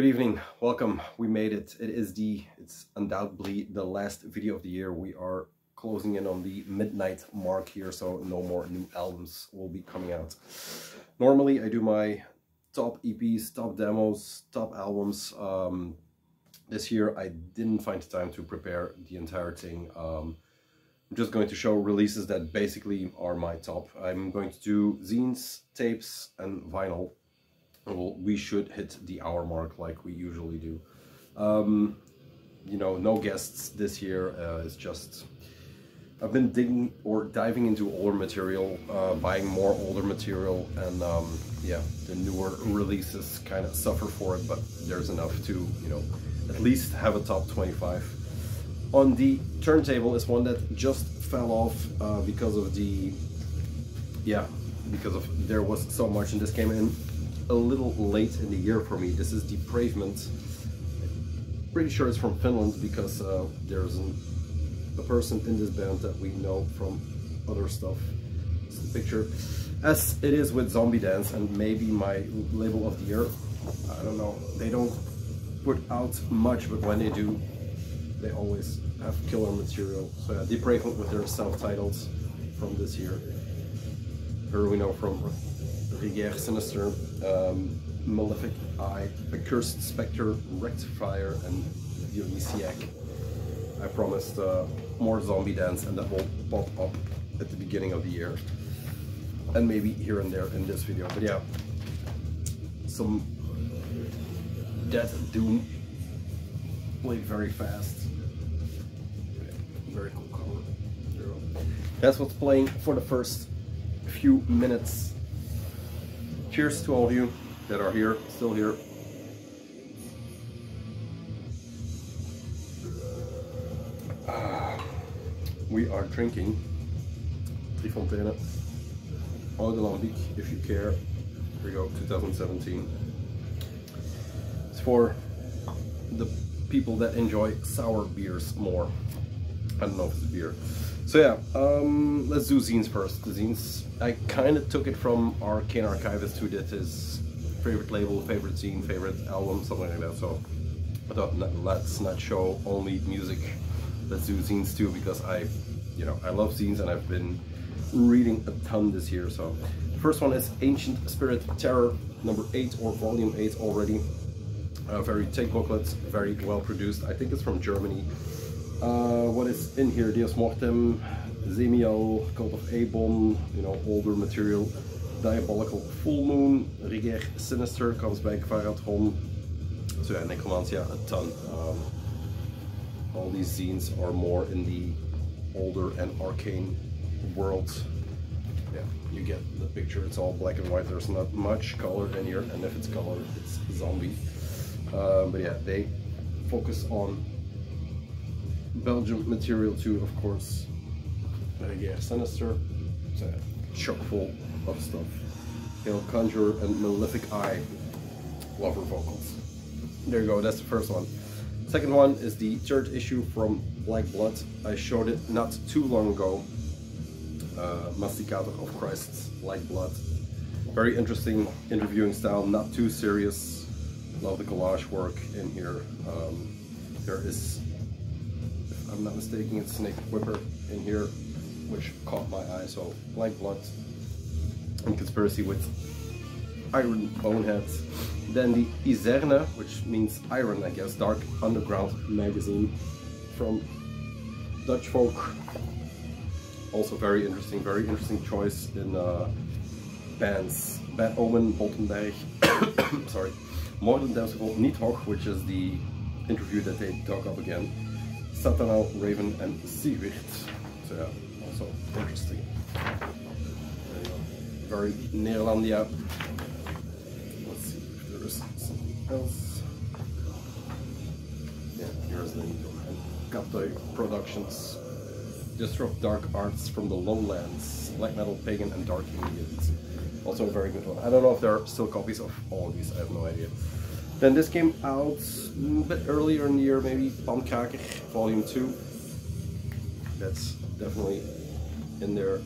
Good evening, welcome. We made it. It is the, it's undoubtedly the last video of the year. We are closing in on the midnight mark here, so no more new albums will be coming out. Normally I do my top EPs, top demos, top albums. Um, this year I didn't find time to prepare the entire thing. Um, I'm just going to show releases that basically are my top. I'm going to do zines, tapes and vinyl. Well, we should hit the hour mark like we usually do. Um, you know, no guests this year. Uh, it's just I've been digging or diving into older material, uh, buying more older material, and um, yeah, the newer releases kind of suffer for it, but there's enough to, you know, at least have a top 25. On the turntable is one that just fell off uh, because of the, yeah, because of there was so much, and this came in a little late in the year for me. This is Depravement. Pretty sure it's from Finland because uh, there's an a person in this band that we know from other stuff. The picture. As it is with Zombie Dance and maybe my label of the year. I don't know. They don't put out much, but when they do, they always have killer material. So yeah, Depravement with their self-titled from this year. Here we know from Rigueur Sinister, um, Malefic Eye, Accursed Spectre, Rectifier, and Dionysiac. I promised uh, more zombie dance and that will pop up at the beginning of the year. And maybe here and there in this video but yeah. Some Death Doom. Played very fast. Very cool cover. That's what's playing for the first few minutes cheers to all of you that are here still here we are drinking Driefonteinen Eau de Lambic, if you care. Here we go, 2017. It's for the people that enjoy sour beers more. I don't know if it's beer. So yeah, um, let's do zines first. The zines, I kind of took it from Arcane Archivist who did his favorite label, favorite zine, favorite album, something like that. So I thought let's not show only music let's do zines too because I, you know, I love zines and I've been reading a ton this year. So first one is Ancient Spirit Terror, number eight or volume eight already. Uh, very thick booklet, very well produced. I think it's from Germany. Uh, what is in here? Deus Mortem, Zemio, Cult of Abon, you know, older material. Diabolical Full Moon, Rigueur Sinister comes back, Varadhon. So yeah, Necromancia, a ton. Um, all these zines are more in the older and arcane world. Yeah, you get the picture. It's all black and white. There's not much color in here, and if it's color, it's zombie. Uh, but yeah, they focus on Belgium material too, of course. Uh, yeah, Sinister. It's a chock full of stuff. Know, Conjure and Malefic Eye. Lover vocals. There you go. That's the first one. Second one is the third issue from Black Blood. I showed it not too long ago. Uh, Masticator of Christ's Black Blood. Very interesting interviewing style, not too serious. Love the collage work in here. Um, there is, I'm not mistaken, it's Snake Whipper in here, which caught my eye. So Black Blood and Conspiracy with Iron Boneheads. Then the Izerne, which means iron, I guess, Dark Underground magazine from Dutch folk. Also very interesting, very interesting choice in uh, bands. Bad Omen, Boltenberg, sorry, Modern Damsel, Niedhoch, which is the interview that they dug up again. Satana, Raven, and Seawicht. So yeah, also interesting. Very Neerlandia Let's see if there is something else. Yeah, here's the Kaptoy Productions. Disrupt Dark Arts from the Lowlands, Black Metal, Pagan, and Dark Indians. Also a very good one. I don't know if there are still copies of all these, I have no idea. Then this came out a bit earlier in the year, maybe Pankaker Volume 2. That's definitely in there.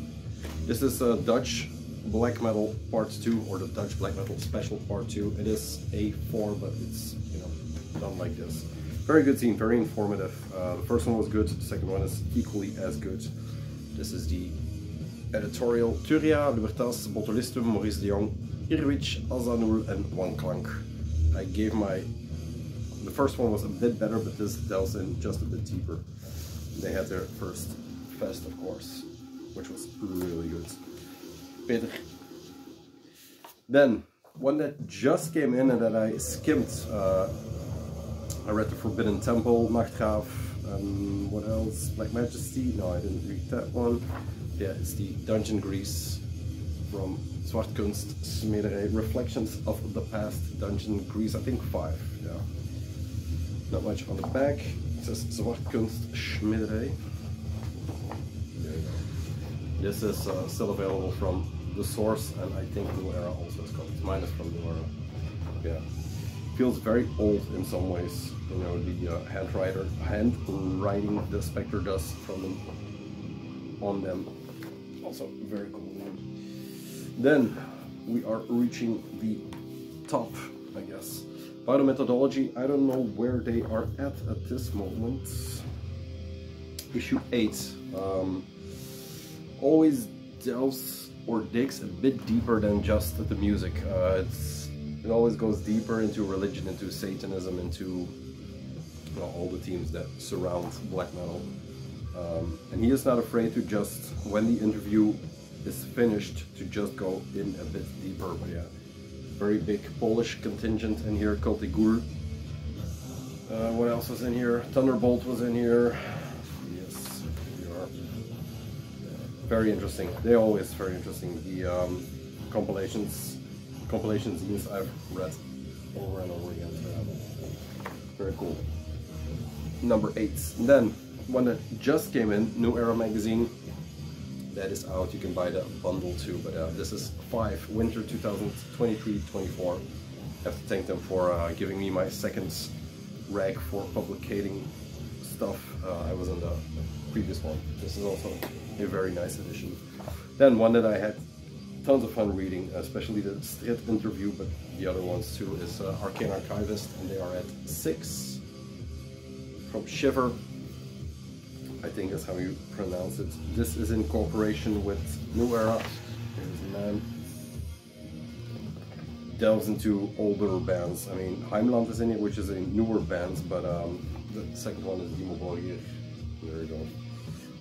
This is a Dutch Black Metal Part 2 or the Dutch Black Metal Special Part 2. It is A4 but it's you know done like this. Very good zine, very informative. Uh, the first one was good, the second one is equally as good. This is the editorial Turia, Libertas, Botulistum, Maurice de Jong, Irwich, Azanul, and Wanklank. I gave my the first one was a bit better, but this delves in just a bit deeper. They had their first fest, of course, which was really good. Peter. Then, one that just came in and that I skimmed. Uh, I read The Forbidden Temple, Nachtgraaf, um, what else? Black Majesty? No, I didn't read that one. Yeah, it's the Dungeon Grease from Zwartkunst Smederij. Reflections of the Past Dungeon Grease, I think five, yeah. Not much on the back. It says Zwartkunst Schmiederij. This is uh, still available from the source, and I think New Era also has copies. Mine is from New Era. Yeah, feels very old in some ways. You know, the uh, handwriter, handwriting the Spectre does from them on them. Also very cool. Then we are reaching the top, I guess. Methodology. I don't know where they are at at this moment. Issue 8 um, always delves or digs a bit deeper than just the music. Uh, it's, it always goes deeper into religion, into Satanism, into you know, all the themes that surround black metal. Um, and he is not afraid to just, when the interview is finished, to just go in a bit deeper. But yeah, very big Polish contingent in here, Gul. Uh, what else was in here? Thunderbolt was in here. Yes, are. Very interesting. They're always very interesting. The um, compilations, compilations zines I've read over and over again. Very cool. Number eight. And then one that just came in, New Era magazine that is out. You can buy the bundle too, but uh, this is 5, winter 2023-24. I have to thank them for uh, giving me my second rag for publicating stuff. Uh, I was in the previous one. This is also a very nice edition. Then one that I had tons of fun reading, especially the interview, but the other ones too, is uh, Arcane Archivist, and they are at 6 from Shiver. I think that's how you pronounce it. This is in cooperation with New Era. Here's man. Delves into older bands. I mean, Heimland is in it, which is a newer band, but um, the second one is Dimmu Borgir. There you go.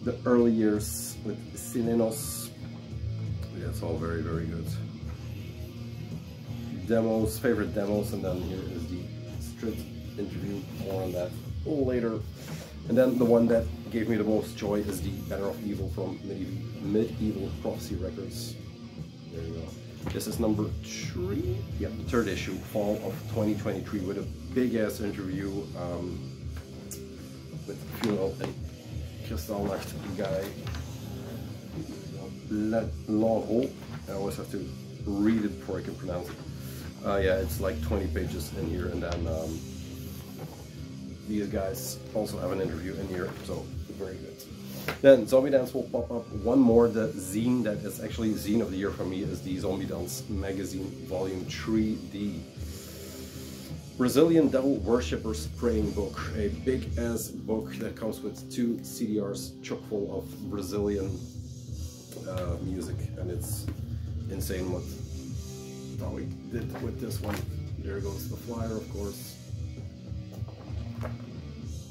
The early years with Silenoz. Yeah, it's all very, very good. Demos, favorite demos, and then here is the Stritt interview. More on that later. And then the one that gave me the most joy is the Banner of Evil from Medieval Prophecy Records. There you go. This is number three, yeah, the third issue, fall of 2023, with a big ass interview um, with Funeral and Kristallnacht guy, Laurent. I always have to read it before I can pronounce it. Uh, yeah, it's like 20 pages in here, and then um, these guys also have an interview in here, so very good. Then Zombie Dance will pop up. One more, the zine that is actually zine of the year for me is the Zombie Dance magazine, volume 3D. Brazilian Devil Worshippers Praying Book, a big ass book that comes with two CDRs chock full of Brazilian uh, music, and it's insane what we did with this one. There goes the flyer, of course.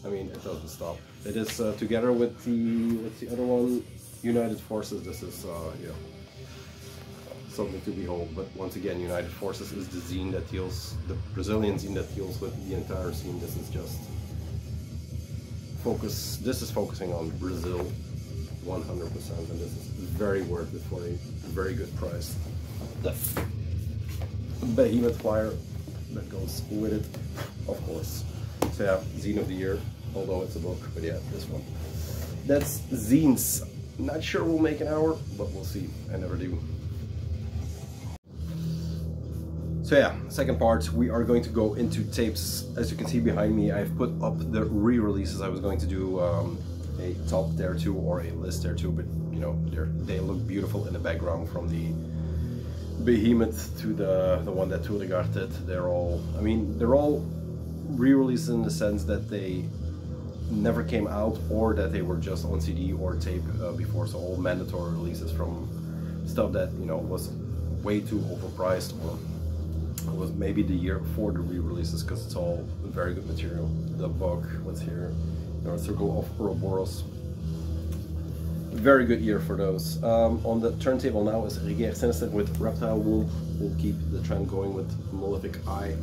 I mean, it doesn't stop. It is uh, together with the, what's the other one? United Forces. This is, uh, something to behold. But once again, United Forces is the zine that deals, the Brazilian zine that deals with the entire scene. This is just focus, this is focusing on Brazil 100% and this is very worth it for a very good price. The behemoth flyer that goes with it, of course. So yeah, Zine of the Year, although it's a book, but yeah, this one. That's Zines. Not sure we'll make an hour, but we'll see. I never do. So yeah, second part, we are going to go into tapes. As you can see behind me, I've put up the re-releases. I was going to do um, a top there too, or a list there too, but you know, they look beautiful in the background from the Behemoth to the, the one that Turegard did. They're all, I mean, they're all re-releases in the sense that they never came out or that they were just on CD or tape uh, before. So all mandatory releases from stuff that you know was way too overpriced or was maybe the year before the re-releases because it's all very good material. The book, what's here, North Circle of Ouroboros. Very good year for those. Um, on the turntable now is Regeer Sinister with Reptile Wolf. We'll keep the trend going with Malefic Eye.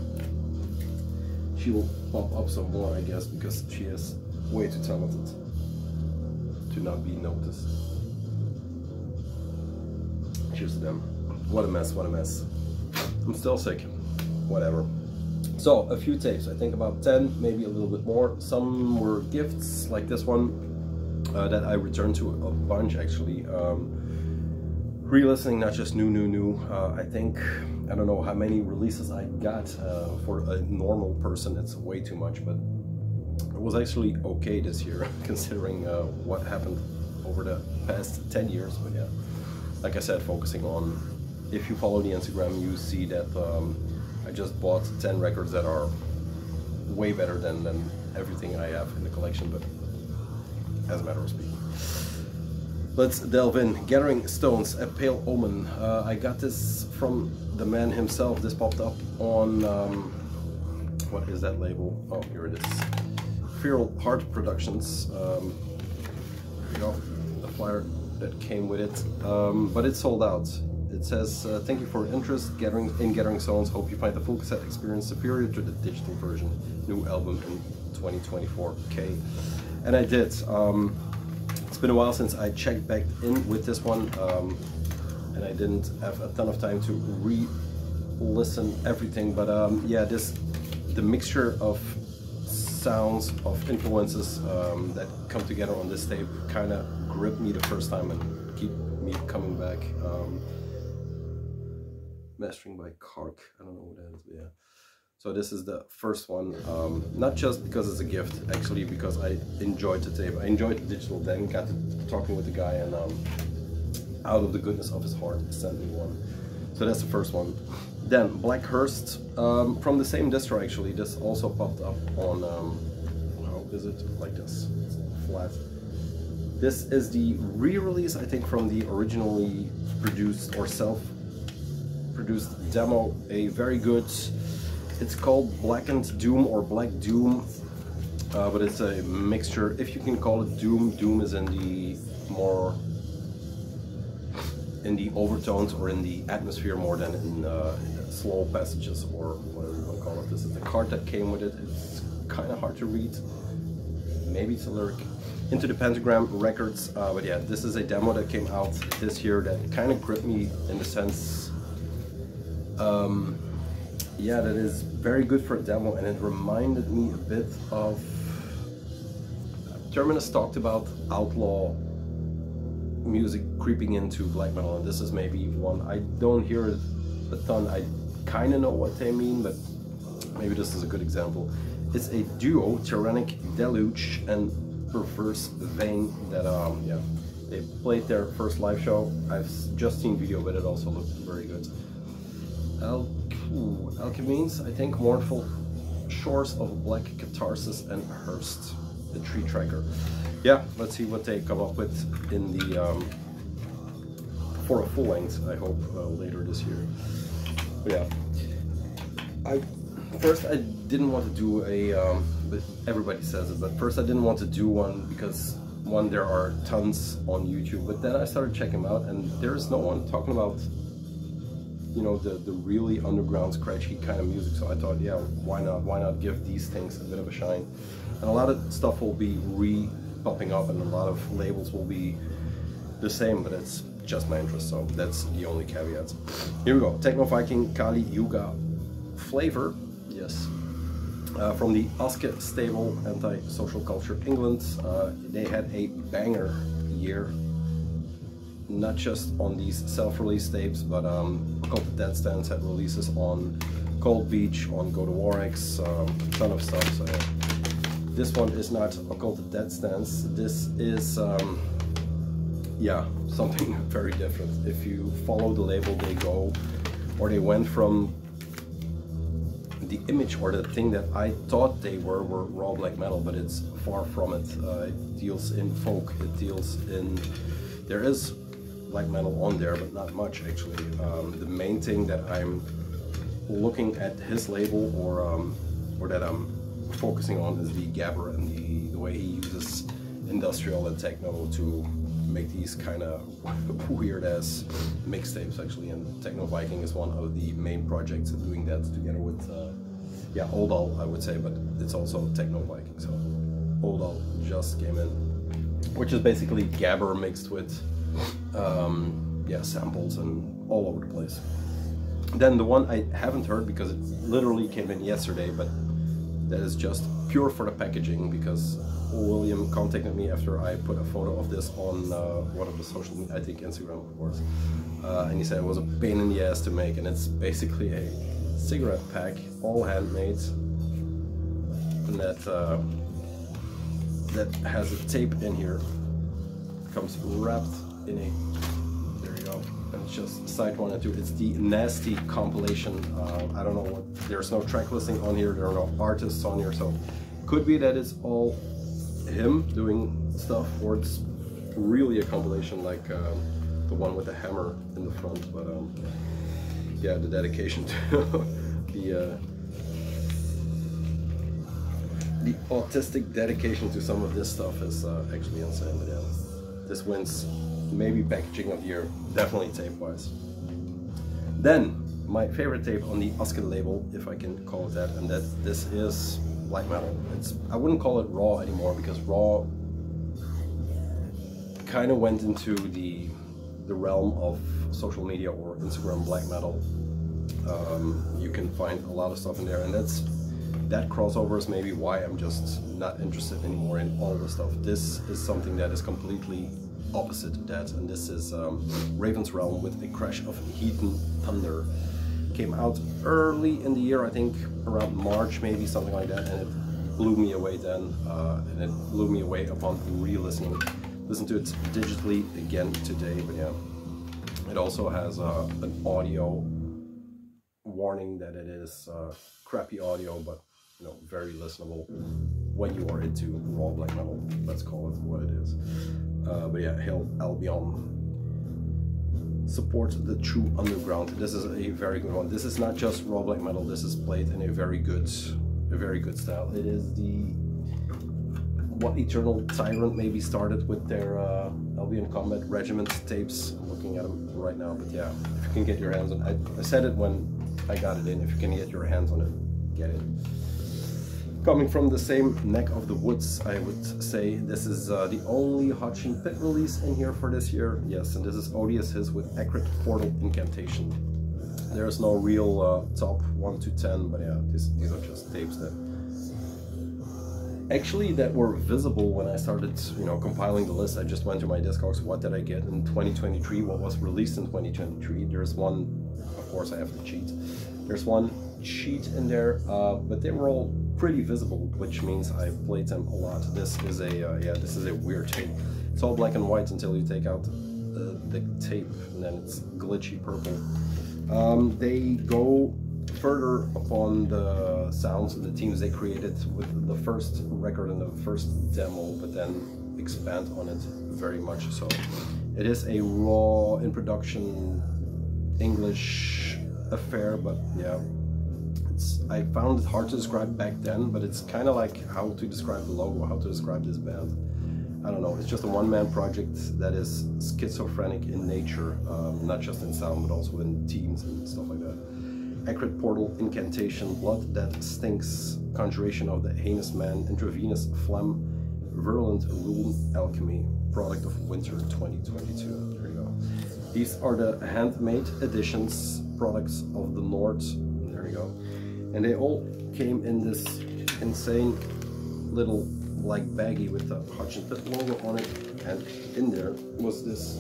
She will pop up some more, I guess, because she is way too talented to not be noticed. Cheers to them. What a mess, what a mess. I'm still sick. Whatever. So, a few tapes. I think about 10, maybe a little bit more. Some were gifts, like this one, uh, that I returned to a bunch, actually. Um, re-listening, not just new, new, new. Uh, I think, I don't know how many releases I got. Uh, for a normal person, it's way too much, but it was actually okay this year, considering uh, what happened over the past 10 years. But yeah, like I said, focusing on, if you follow the Instagram, you see that um, I just bought 10 records that are way better than, than everything I have in the collection, but as a matter of speaking. Let's delve in. Gathering Stones, A Pale Omen. Uh, I got this from the man himself. This popped up on, um, what is that label? Oh, here it is. Feral Heart Productions. Um, there you go, the flyer that came with it. Um, but it's sold out. It says, uh, thank you for interest gathering in Gathering Stones. Hope you find the full cassette experience superior to the digital version. New album in 2024. Okay. And I did. Um, been a while since I checked back in with this one. Um, and I didn't have a ton of time to re-listen everything. But um, yeah, this the mixture of sounds of influences um, that come together on this tape kind of gripped me the first time and keep me coming back. Um, mastering by Kark, I don't know what that is, yeah. So this is the first one, um, not just because it's a gift, actually because I enjoyed the tape. I enjoyed the digital then, got talking with the guy and um, out of the goodness of his heart sent me one. So that's the first one. Then Black Hurst, um, from the same distro actually, this also popped up on, um, how is it? Like this, it's flat. This is the re-release, I think, from the originally produced or self-produced demo. A very good, it's called Blackened Doom or Black Doom, uh, but it's a mixture, if you can call it Doom. Doom is in the more in the overtones or in the atmosphere more than in, uh, in slow passages or whatever you want to call it. This is the card that came with it. It's kind of hard to read. Maybe it's a lyric. Into the Pentagram Records, uh, but yeah, this is a demo that came out this year that kind of gripped me in the sense, um, yeah, that is very good for a demo and it reminded me a bit of, Terminus talked about outlaw music creeping into black metal and this is maybe one I don't hear it a ton. I kind of know what they mean but maybe this is a good example. It's a duo Tyrannic Deluge and Perverse Vein that um yeah they played their first live show. I've just seen video but it also looked very good Al I think Mournful Shores of Black Catharsis and Hearst the tree tracker yeah, let's see what they come up with in the um, for a full length. I hope uh, later this year. But yeah, I first I didn't want to do a, um, but everybody says it. But first I didn't want to do one because one there are tons on YouTube. But then I started checking them out, and there is no one talking about you know the the really underground scratchy kind of music. So I thought, yeah, why not? Why not give these things a bit of a shine? And a lot of stuff will be re popping up and a lot of labels will be the same, but it's just my interest, so that's the only caveat. Here we go, Techno Viking Kali Yuga flavor, yes. Uh, from the Aske stable, Anti-Social Culture England, uh, they had a banger year, not just on these self-release tapes, but um, Occult Dead Stands had releases on Cold Beach, on Goatowarex, um, ton of stuff, so yeah. This one is not Occulted Dead Stance. This is, um, yeah, something very different. If you follow the label, they go, or they went from the image or the thing that I thought they were were raw black metal, but it's far from it. Uh, it deals in folk. It deals in there is black metal on there, but not much actually. Um, the main thing that I'm looking at his label or um, or that I'm focusing on is the gabber and the, the way he uses industrial and techno to make these kind of weird ass mixtapes actually and Techno Viking is one of the main projects doing that together with uh, yeah Oldal I would say but it's also Techno Viking so Old Oldal just came in which is basically gabber mixed with um, yeah samples and all over the place. Then the one I haven't heard because it literally came in yesterday but that is just pure for the packaging because William contacted me after I put a photo of this on uh, one of the social media, I think Instagram of course, uh, and he said it was a pain in the ass to make and it's basically a cigarette pack, all handmade, and that uh, that has a tape in here, comes wrapped in there you go, it's just side one and two, it's the Nasty compilation, uh, I don't know what, there's no track listing on here, there are no artists on here, so could be that it's all him doing stuff, or it's really a compilation like um, the one with the hammer in the front. But um, yeah, the dedication to the uh, the autistic dedication to some of this stuff is uh, actually insane. Yeah, this wins maybe packaging of the year, definitely tape wise. Then my favorite tape on the Oscar label, if I can call it that, and that this is black metal. It's I wouldn't call it raw anymore because raw kind of went into the the realm of social media or Instagram black metal. Um, you can find a lot of stuff in there, and that's that crossover is maybe why I'm just not interested anymore in all the stuff. This is something that is completely opposite that, and this is um, Raven's Realm with a crash of Heathen Thunder came out early in the year, I think around March, maybe something like that, and it blew me away then, uh, and it blew me away upon re-listening. Listen to it digitally again today, but yeah. It also has uh, an audio warning that it is uh, crappy audio, but you know, very listenable when you are into raw black metal. Let's call it what it is. Uh, but yeah, Hail Albion support the true underground. This is a very good one. This is not just raw black metal. This is played in a very good, a very good style. It is the what Eternal Tyrant maybe started with their uh, Albion Combat Regiment tapes. I'm looking at them right now, but yeah, if you can get your hands on, I, I said it when I got it in. If you can get your hands on it, get it coming from the same neck of the woods, I would say. This is uh, the only Hatchin Pit release in here for this year. Yes, and this is Odious with Acrid Portal Incantation. There's no real uh, top 1 to 10, but yeah, this, these are just tapes that actually that were visible when I started, you know, compiling the list. I just went to my Discogs, what did I get in 2023, what was released in 2023. There's one, of course I have to cheat. There's one cheat in there, uh, but they were all pretty visible, which means I played them a lot. This is a, uh, yeah, this is a weird tape. It's all black and white until you take out the, the tape, and then it's glitchy purple. Um, they go further upon the sounds and the themes they created with the first record and the first demo, but then expand on it very much. So it is a raw in production English affair, but yeah, I found it hard to describe back then, but it's kind of like how to describe the logo, how to describe this band. I don't know, it's just a one-man project that is schizophrenic in nature, um, not just in sound, but also in teams and stuff like that. Acrid Portal, Incantation, Blood That Stinks, Conjuration of the Heinous Man, Intravenous Phlegm, Virulent Rune Alchemy, product of winter 2022. There you go. These are the handmade editions, products of the Nord. There you go and they all came in this insane little like baggie with the Hatchin Pit logo on it and in there was this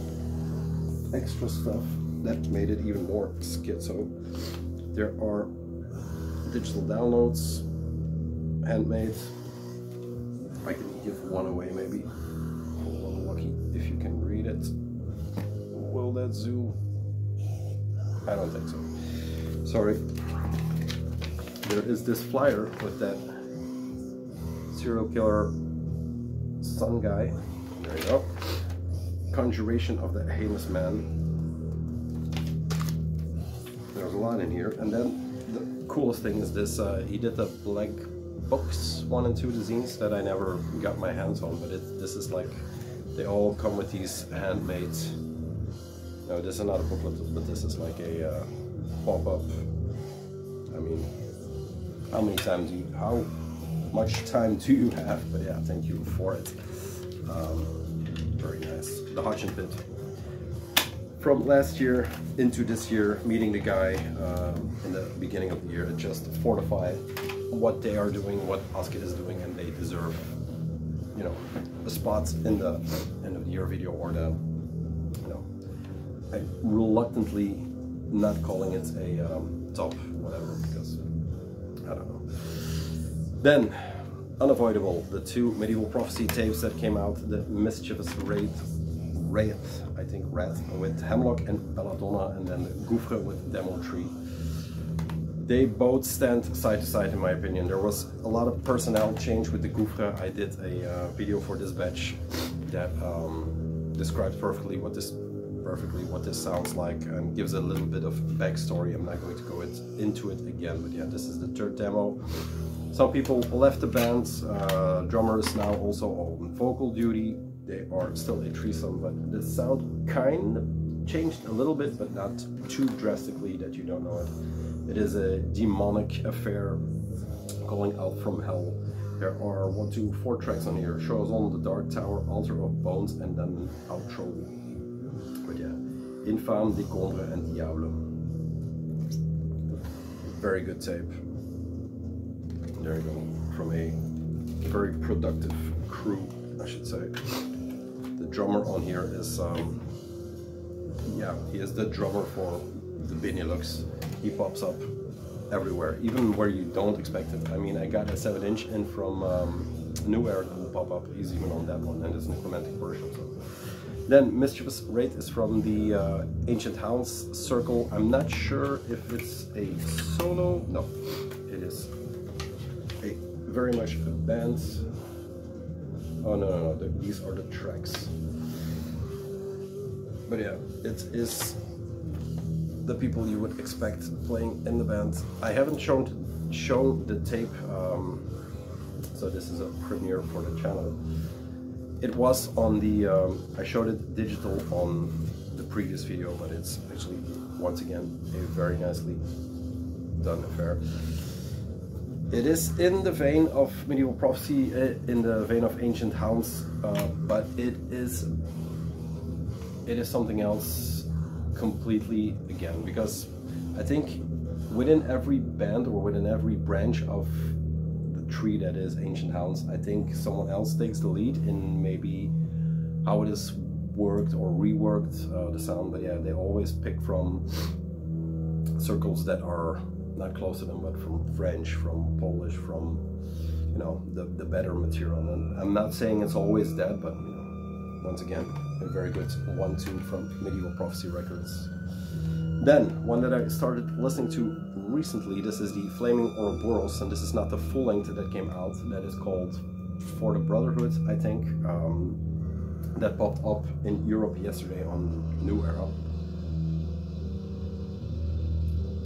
extra stuff that made it even more schizo. There are digital downloads, handmade. I can give one away maybe. Hold lucky if you can read it. Will that zoom? I don't think so. Sorry there is this flyer with that serial killer son guy. There you go. Conjuration of the heinous man. There's a lot in here. And then the coolest thing is this, uh, he did the black books, one and two, zines that I never got my hands on, but it, this is like, they all come with these handmade, no, this is not a booklet, but this is like a uh, pop-up. I mean, how many times you, how much time do you have? But yeah, thank you for it. Um, very nice. The Hodgson Pit. From last year into this year, meeting the guy um, in the beginning of the year, just fortify what they are doing, what Oskit is doing, and they deserve, you know, the spots in the end of the year video or the, you know, I reluctantly not calling it a um, top whatever I don't know. Then, unavoidable, the two medieval prophecy tapes that came out, the mischievous wraith, wraith, I think wraith with Hemlock and Belladonna, and then the Gouffre with Demo Tree. They both stand side to side in my opinion. There was a lot of personnel change with the Gouffre. I did a uh, video for this batch that um, describes perfectly what this perfectly what this sounds like and gives a little bit of backstory. I'm not going to go into it again, but yeah, this is the third demo. Some people left the band. Uh, drummer is now also on vocal duty. They are still a threesome, but the sound kind of changed a little bit, but not too drastically that you don't know it. It is a demonic affair calling out from hell. There are one, two, four tracks on here. Shows on the Dark Tower, Altar of Bones, and then outro. Yeah, Infam, Decombre, and Diable. Very good tape. There you go. From a very productive crew, I should say. The drummer on here is, um, yeah, he is the drummer for the Benelux he pops up everywhere, even where you don't expect it. I mean, I got a 7 inch in from um, New that will pop up. He's even on that one, and it's an Clementic version. So. Then Mischievous Wraith is from the uh, Ancient Hounds circle. I'm not sure if it's a solo. No, it is a very much a band. Oh no, no, no, the, these are the tracks. But yeah, it is the people you would expect playing in the band. I haven't shown shown the tape, um, so this is a premiere for the channel. It was on the, um, I showed it digital on the previous video, but it's actually, once again, a very nicely done affair. It is in the vein of medieval prophecy, uh, in the vein of ancient hounds, uh, but it is it is something else completely again because I think within every band or within every branch of tree that is Ancient Hounds, I think someone else takes the lead in maybe how it is worked or reworked uh, the sound. But yeah, they always pick from circles that are not close to them, but from French, from Polish, from you know the the better material. And I'm not saying it's always that, but you know, once again, a very good one-two from Medieval Prophecy Records. Then, one that I started listening to recently, this is the Flaming Ouroboros, and this is not the full length that came out, that is called For the Brotherhood, I think. Um, that popped up in Europe yesterday on New Era.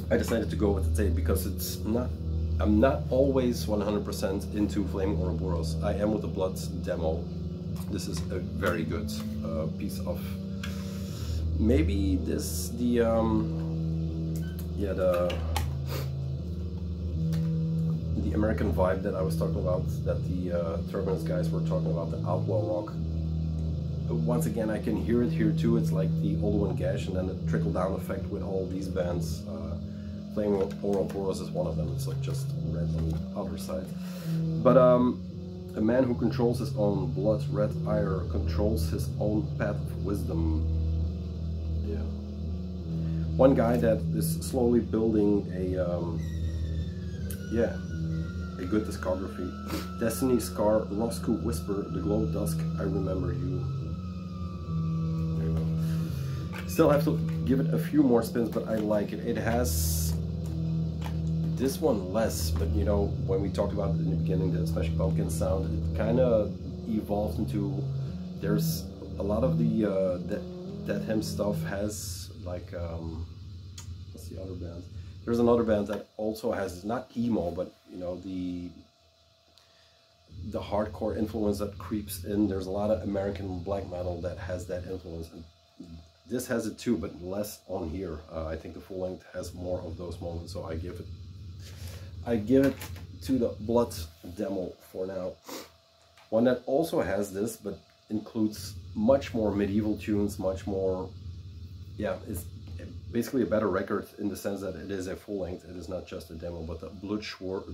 I decided to go with the tape because it's not I'm not always 100% into Flaming Ouroboros. I am with the Blood demo this is a very good uh, piece of maybe this the um, yeah the the American vibe that I was talking about that the uh, Turbulence guys were talking about the outlaw rock. Once again I can hear it here too. It's like the old one gash and then the trickle down effect with all these bands uh, playing Ouroboros is one of them. It's like just red on the other side. But um a man who controls his own blood, red ire, controls his own path of wisdom. One guy that is slowly building a, um, yeah, a good discography. Destiny Scar, Roscoe Whisper, The Glow Dusk, I Remember You. Still have to give it a few more spins, but I like it. It has this one less, but you know, when we talked about it in the beginning, the Smashing Pumpkin sound, it kind of evolved into, there's a lot of the, uh, that, that him stuff has like, um, what's the other band? There's another band that also has, not emo, but you know, the, the hardcore influence that creeps in. There's a lot of American black metal that has that influence. And this has it too, but less on here. Uh, I think the full length has more of those moments, so I give it, I give it to the Blood demo for now. One that also has this, but includes much more medieval tunes, much more, yeah, it's basically a better record in the sense that it is a full length. It is not just a demo, but the Blood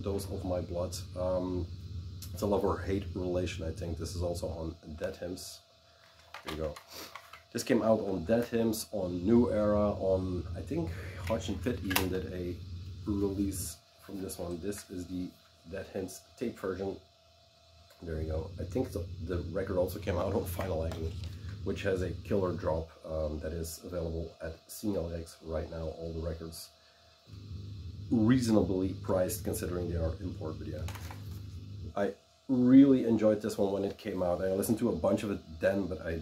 Dose of My Blood. Um, it's a love or hate relation, I think. This is also on Dead Hymns. There you go. This came out on Dead Hymns, on New Era, on, I think Hodge and Pit even did a release from this one. This is the Dead Hymns tape version. There you go. I think the, the record also came out on Final Agony, which has a killer drop um, that is available at CNLX right now. All the records reasonably priced considering they are import, but yeah. I really enjoyed this one when it came out. I listened to a bunch of it then, but I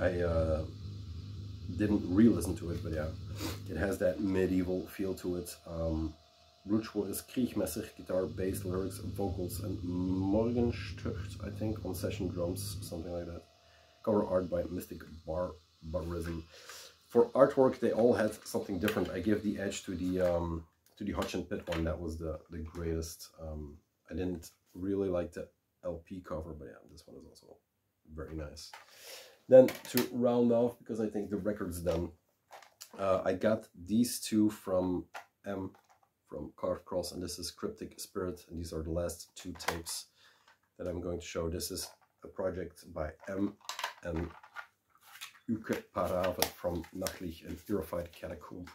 I uh, didn't re-listen to it, but yeah, it has that medieval feel to it. Um, Ritual is guitar, bass, lyrics, vocals, and Morgenstürt, I think, on session drums, something like that. Cover art by Mystic Barbarism. For artwork, they all had something different. I give the edge to the um, to the Hodge and Pit one. That was the the greatest. Um, I didn't really like the LP cover, but yeah, this one is also very nice. Then to round off, because I think the record's done, uh, I got these two from M, from Carved Cross, and this is Cryptic Spirit, and these are the last two tapes that I'm going to show. This is a project by M and Uke Parave from Nachtlich and Eerified Catacomb.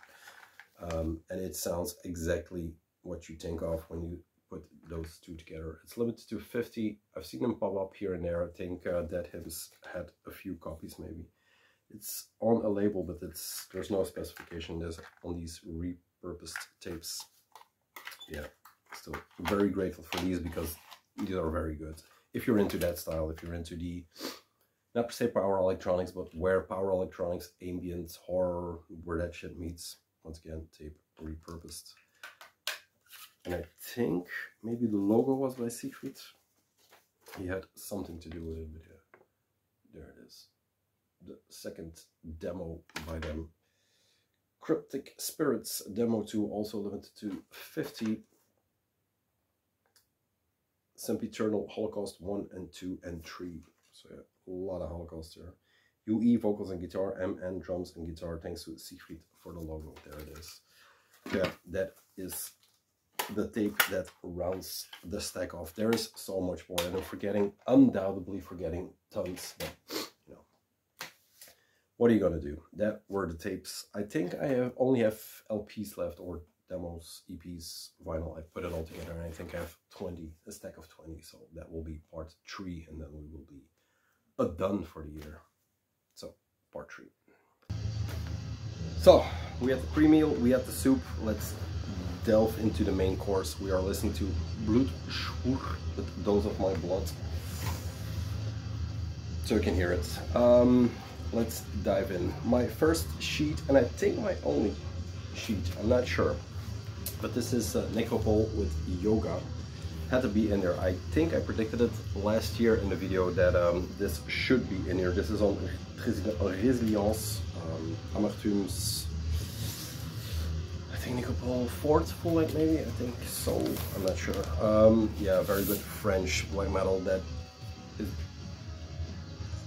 Um, and it sounds exactly what you think of when you put those two together. It's limited to 50. I've seen them pop up here and there. I think uh, Dead Hymns had a few copies maybe. It's on a label, but it's there's no specification. There's on these repurposed tapes. Yeah, still very grateful for these because these are very good. If you're into that style, if you're into the not per se power electronics, but where power electronics, ambience, horror, where that shit meets. Once again, tape repurposed. And I think maybe the logo was by Siegfried. He had something to do with it, but yeah, there it is. The second demo by them. Cryptic Spirits Demo 2, also limited to 50. Sempiternal Holocaust 1 and 2 and 3. So yeah, lot of Holocaust there. UE vocals and guitar, MN drums and guitar. Thanks to Siegfried for the logo. There it is. Yeah, that is the tape that rounds the stack off. There is so much more, and I'm forgetting, undoubtedly forgetting tons, but you know. What are you gonna do? That were the tapes. I think I have only have LPs left, or demos, EPs, vinyl. I put it all together, and I think I have 20, a stack of 20, so that will be part three, and then we will be done for the year. So, part three. So, we had the pre-meal, we had the soup, let's delve into the main course. We are listening to Blutschwur, the Dose of My Blood. So you can hear it. Um, let's dive in. My first sheet, and I think my only sheet, I'm not sure. But this is uh, Necropole with Yoga. Had to be in there. I think I predicted it last year in the video that um, this should be in here. This is on Resilience, um, Amertume's think Necropole fourth full length maybe, I think so, I'm not sure. Um, yeah, very good French black metal that is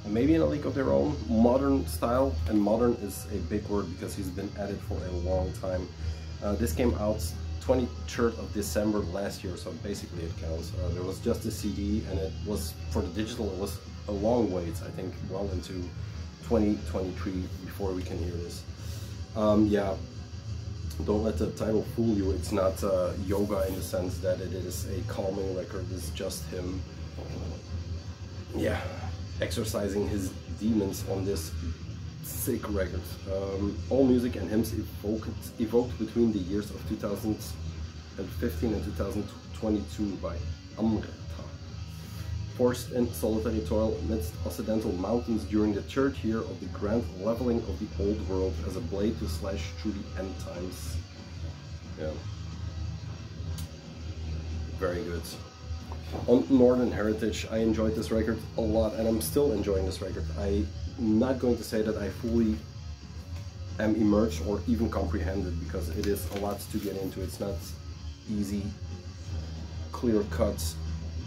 maybe in a league of their own, modern style, and modern is a big word because he's been at it for a long time. Uh, this came out 23rd of December last year, so basically it counts. Uh, there was just a CD and it was, for the digital, it was a long wait, I think well into 2023 before we can hear this. Um, yeah, don't let the title fool you. It's not uh, yoga in the sense that it is a calming record. It's just him, yeah, exercising his demons on this sick record. Um, all music and hymns evoked, evoked between the years of 2015 and 2022 by Amrita. Forced in solitary toil amidst Occidental mountains during the third year of the grand leveling of the old world as a blade to slash through the end times. Yeah. Very good. On Northern Heritage, I enjoyed this record a lot and I'm still enjoying this record. I'm not going to say that I fully am immersed or even comprehended because it is a lot to get into. It's not easy, clear cuts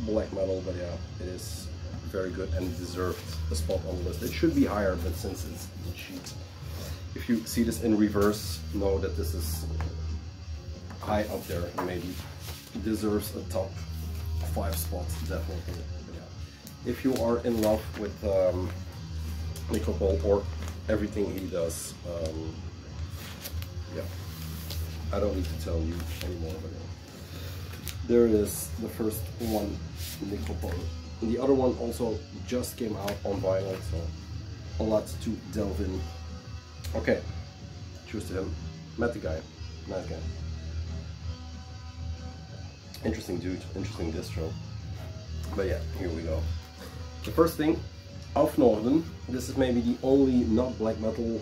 black metal, but yeah, it is very good and deserved a spot on the list. It should be higher, but since it's cheap, if you see this in reverse, know that this is high up there maybe deserves a top five spot, definitely. Yeah. If you are in love with um, Nicole or everything he does, um, yeah, I don't need to tell you anymore, but yeah. There is the first one, Nicopol. The other one also just came out on vinyl, so a lot to delve in. Okay, choose to him. Met the guy, nice guy. Interesting dude, interesting distro. But yeah, here we go. The first thing, Aufnorden. This is maybe the only not black metal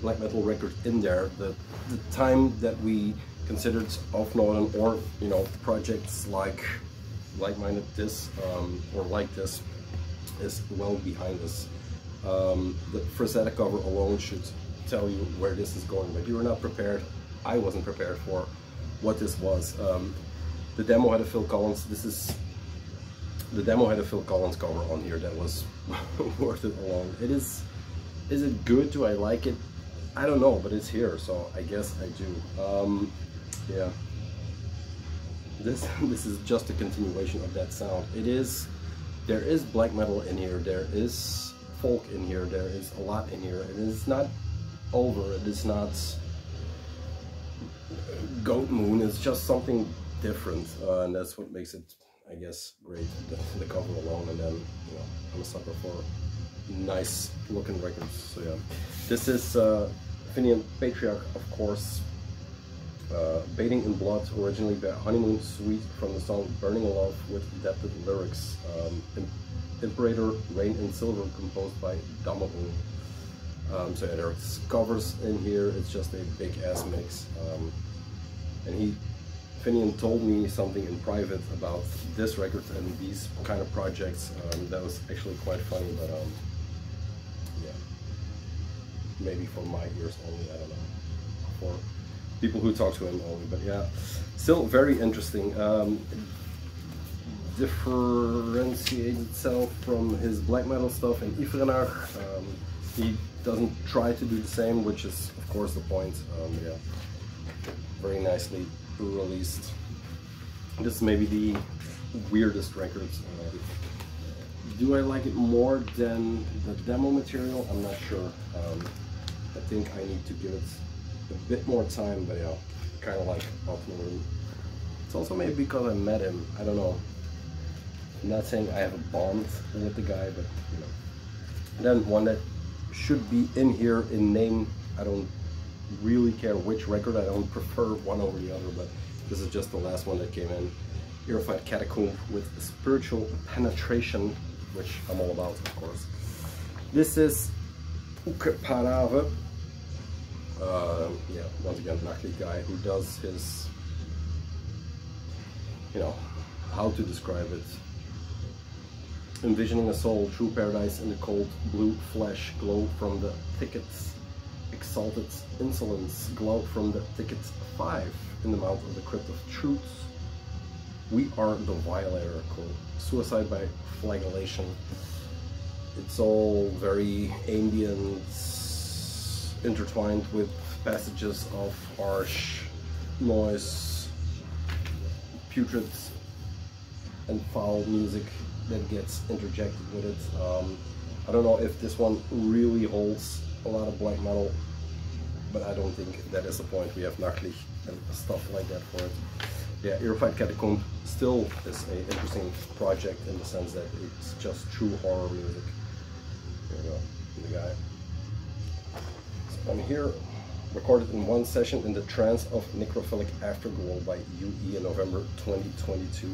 black metal record in there. The the time that we considered Aufnorden or you know projects like like-minded this um, or like this is well behind us. Um, the Frazetta cover alone should tell you where this is going, but you were not prepared. I wasn't prepared for what this was. Um, the demo had a Phil Collins. This is the demo had a Phil Collins cover on here that was worth it alone. It is. Is it good? Do I like it? I don't know, but it's here, so I guess I do. Um, yeah this this is just a continuation of that sound it is there is black metal in here there is folk in here there is a lot in here and it is not over it is not Goatmoon it's just something different uh, and that's what makes it I guess great the, the cover alone and then you know I'm a sucker for nice looking records so yeah this is uh, Finian Patriarch of course uh, Bathing in Blood, originally the Honeymoon Suite from the song Burning Love with adapted lyrics. Um, Imperator Rain in Silver composed by Damabu. Um, so yeah, there's covers in here, it's just a big ass mix. Um, and he, Finian told me something in private about this record and these kind of projects. Um, that was actually quite funny, but um, yeah, maybe for my ears only, I don't know. For people who talk to him only, but yeah, still very interesting. Um, differentiates itself from his black metal stuff in Ifernach. Um, he doesn't try to do the same, which is of course the point. Um, yeah, very nicely released. This is maybe the weirdest record. Uh, do I like it more than the demo material? I'm not sure. Um, I think I need to give it a bit more time, but yeah, kind of like Hoffman. It's also maybe because I met him. I don't know. I'm not saying I have a bond with the guy, but you know. And then one that should be in here in name. I don't really care which record. I don't prefer one over the other, but this is just the last one that came in. Eerified Catacomb with spiritual penetration, which I'm all about, of course. This is Uke Parave uh, yeah, once again, Nachli guy who does his, you know, how to describe it. Envisioning a soul, true paradise in the cold blue flesh, glow from the thickets, exalted insolence, glow from the thickets five in the mouth of the crypt of truth. We are the violator, suicide by flagellation. It's all very ambient, intertwined with passages of harsh noise, putrid and foul music that gets interjected with it. Um, I don't know if this one really holds a lot of black metal, but I don't think that is the point. We have Nachlich and stuff like that for it. Yeah, Eerified Catacomb still is an interesting project in the sense that it's just true horror music. There you go, the guy on here recorded in one session in the trance of necrophilic afterglow by UE in November 2022.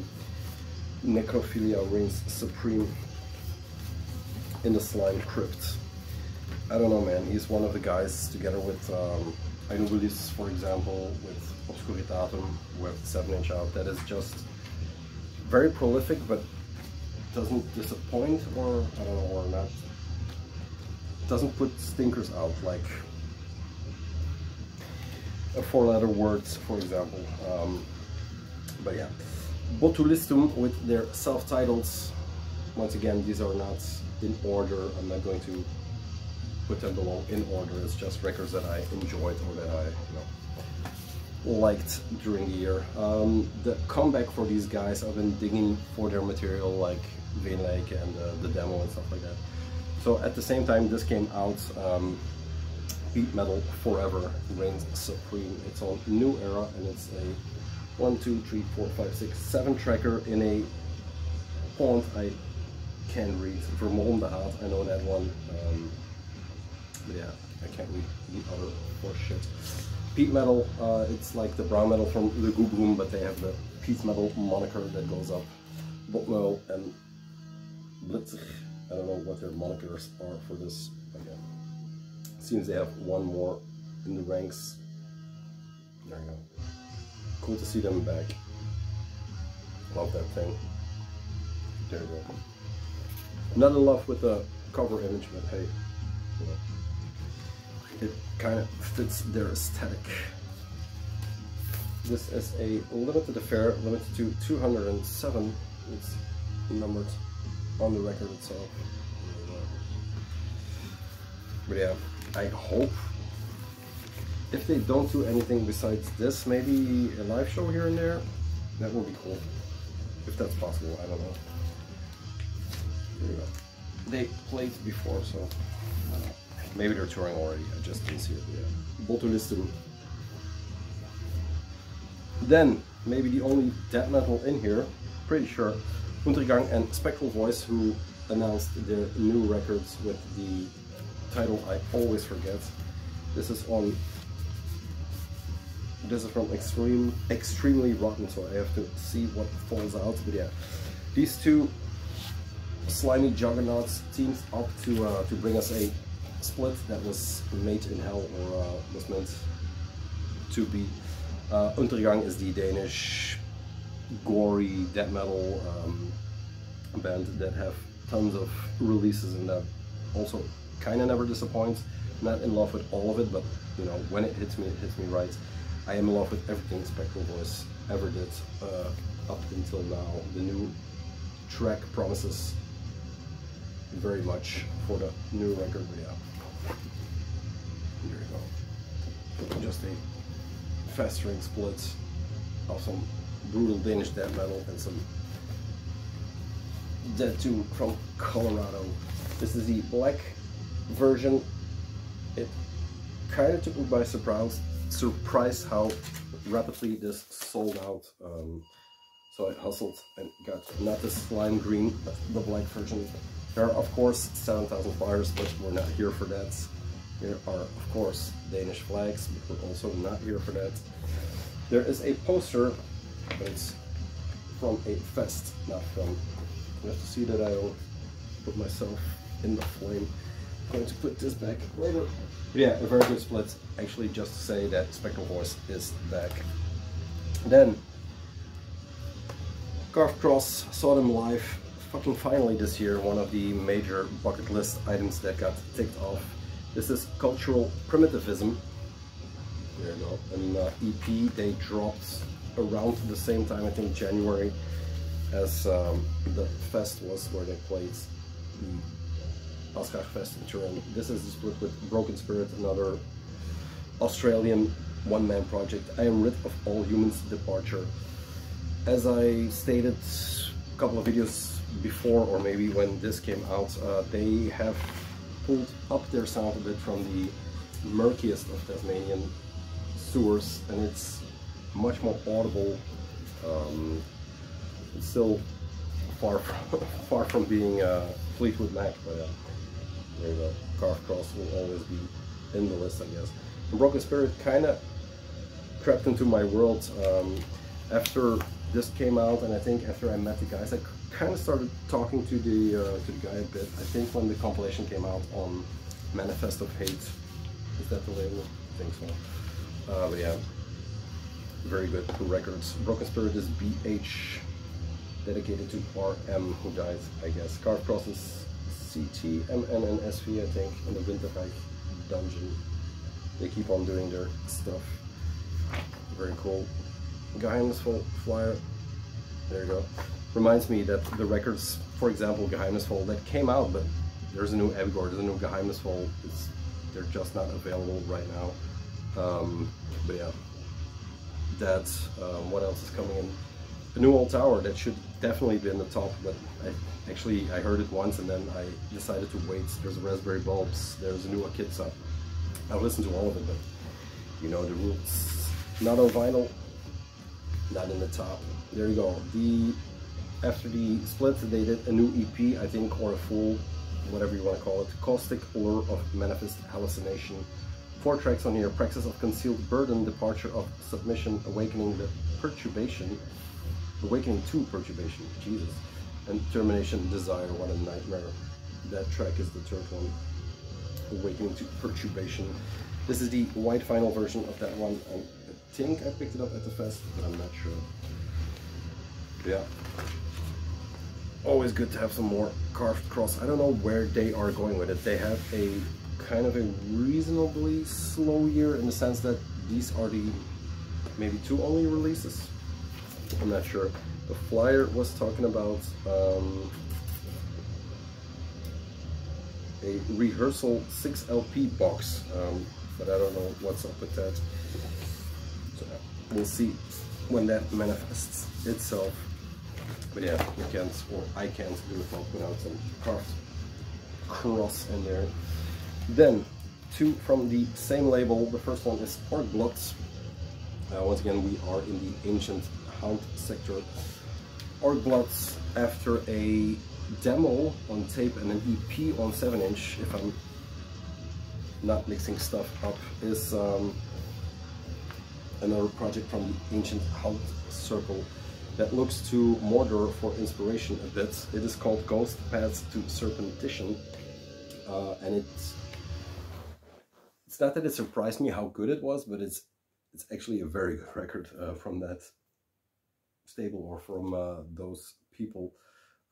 Necrophilia reigns supreme in the slime crypt. I don't know man, he's one of the guys together with um, Ainubilis for example, with Obscuritatum, with 7 inch out, that is just very prolific but doesn't disappoint or I don't know or not doesn't put stinkers out like a four letter words for example. Um, but yeah. Botulistum with their self-titles. Once again these are not in order. I'm not going to put them below in order it's just records that I enjoyed or that I you know liked during the year um, the comeback for these guys I've been digging for their material like Vein Lake and uh, the demo and stuff like that so at the same time this came out, um, Beat Metal Forever reigns supreme. It's on New Era and it's a one, two, three, four, five, six, seven tracker in a font I can read. Vermont I know that one. Um, yeah, I can't read the other for shit. Peat Metal, uh, it's like the brown metal from the Goobroom, but they have the peat Metal moniker that goes up. Botmetal and Blitzig I don't know what their monikers are for this. Again, seems they have one more in the ranks. There you go. Cool to see them back. Love that thing. There you go. Not in love with the cover image, but hey, it kind of fits their aesthetic. This is a limited affair, limited to 207. It's numbered on the record itself. But yeah, I hope if they don't do anything besides this, maybe a live show here and there, that would be cool. If that's possible, I don't know. They played before, so maybe they're touring already. I just didn't see it. Yeah. Botulistum. Then, maybe the only death metal in here, pretty sure, Undergang and Spectral Voice, who announced their new records with the title I always forget. This is on. This is from Extreme, Extremely Rotten, so I have to see what falls out. But yeah, these two slimy juggernauts teams up to uh, to bring us a split that was made in hell or uh, was meant to be. Uh, Undergang is the Danish gory death metal um, band that have tons of releases and that also kind of never disappoints. Not in love with all of it, but you know when it hits me, it hits me right. I am in love with everything Spectral Voice ever did uh, up until now. The new track promises very much for the new record. But yeah, here you go. Just a festering split of some brutal Danish death metal and some Dead Tune from Colorado. This is the black version. It kind of took me by surprise, surprise how rapidly this sold out. Um, so I hustled and got not the slime green, but the black version. There are of course 7,000 flyers, but we're not here for that. There are of course Danish flags, but we're also not here for that. There is a poster but it's from a fest, not from. You have to see that I don't put myself in the flame. I'm going to put this back later. But yeah, a very good split. Actually, just to say that Spectral Horse is back. Then, Carved Cross saw them live fucking finally this year, one of the major bucket list items that got ticked off. This is Cultural Primitivism. There you go. An uh, EP they dropped around the same time, I think January, as um, the fest was where they played the Fest in Turin. This is split with Broken Spirit, another Australian one-man project. I am rid of all humans departure. As I stated a couple of videos before, or maybe when this came out, uh, they have pulled up their sound a bit from the murkiest of Tasmanian sewers, and it's much more audible. Um, it's still far from, far from being uh, Fleetwood Mac, but uh, there you go. Carved Cross will always be in the list, I guess. And Broken Spirit kind of crept into my world um, after this came out, and I think after I met the guys, I kind of started talking to the uh, to the guy a bit. I think when the compilation came out on Manifest of Hate, is that the label? I think so. Uh, but yeah, very good records. Broken Spirit is BH, dedicated to RM, who died, I guess. Carved Crosses, CT, MN, and SV, I think, in the Winterreich dungeon. They keep on doing their stuff. Very cool. Geheimnisvoll flyer. There you go. Reminds me that the records, for example, Geheimnisvoll, that came out, but there's a new Evgor, there's a new Geheimnisvoll. It's, they're just not available right now. Um, but yeah, that's um, what else is coming in? The new old tower, that should definitely be in the top, but I, actually I heard it once and then I decided to wait. There's a Raspberry Bulbs, there's a new Akitsa. I've listened to all of it, but you know the rules. Not on vinyl, not in the top. There you go. The after the split, they did a new EP, I think, or a full, whatever you want to call it, Caustic Allure of Manifest Hallucination. Four tracks on here, Praxis of Concealed Burden, Departure of Submission, Awakening the Perturbation, Awakening to Perturbation, Jesus, and Termination Desire, What a Nightmare. That track is the third one, Awakening to Perturbation. This is the white final version of that one, I think I picked it up at the fest, but I'm not sure. Yeah. Always good to have some more carved cross. I don't know where they are going with it. They have a kind of a reasonably slow year in the sense that these are the maybe two only releases. I'm not sure. The flyer was talking about um, a rehearsal 6 LP box, um, but I don't know what's up with that. So we'll see when that manifests itself. But yeah, you can't, or I can't do it without some carved cross in there. Then, two from the same label. The first one is Orkbluts. Uh, once again, we are in the Ancient Hound sector. Orkbluts, after a demo on tape and an EP on 7 inch, if I'm not mixing stuff up, is um, another project from the Ancient Hound Circle that looks to Mordor for inspiration a bit. It is called Ghost Paths to Serpentition, uh, and it's it's not that it surprised me how good it was, but it's it's actually a very good record uh, from that stable or from uh, those people.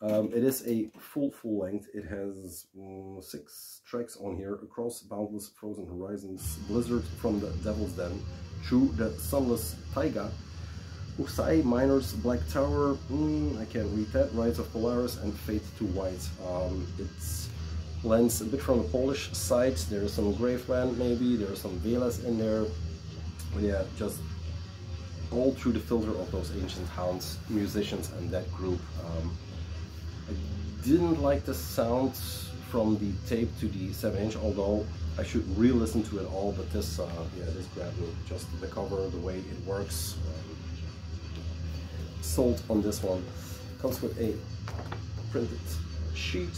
Um, it is a full full length. It has um, six tracks on here across boundless frozen horizons, Blizzard from the Devil's Den, through the Sunless Taiga, Usai Minor's Black Tower, mm, I can't read that, Rise of Polaris, and Fate to White. Um, it's lends a bit from the Polish side, there's some Graveland maybe, there's some Velas in there, but yeah, just all through the filter of those Ancient Hounds musicians and that group. Um, I didn't like the sound from the tape to the 7 inch, although I should re-listen to it all, but this, uh, yeah, this grabbed me. Just the cover, the way it works, um, sold on this one. Comes with a printed sheet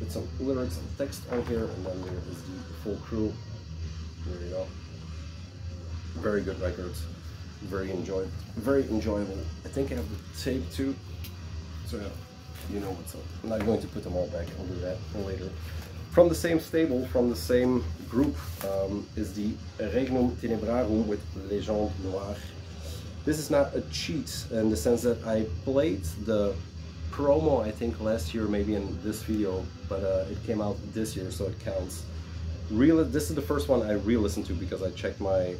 with some lyrics and text on here, and then there is the full crew. There you go. Very good records. Very enjoyed, very enjoyable. I think I have the tape too. So yeah, you know what's up. I'm not going to put them all back. I'll do that later. From the same stable, from the same group, um, is the Regnum Tenebrarum with Legende Noire. This is not a cheat in the sense that I played the promo, I think last year, maybe in this video, but uh, it came out this year, so it counts. Real, this is the first one I re-listened to because I checked my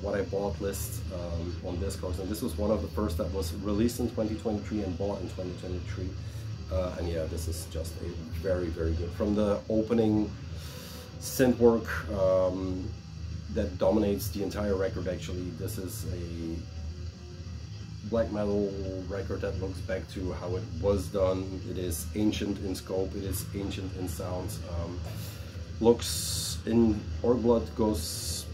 what I bought list um, on Discogs, and this was one of the first that was released in 2023 and bought in 2023. Uh, and yeah, this is just a very, very good. From the opening synth work um, that dominates the entire record, actually, this is a black metal record that looks back to how it was done. It is ancient in scope, it is ancient in sounds. Um, looks in Orkblut goes,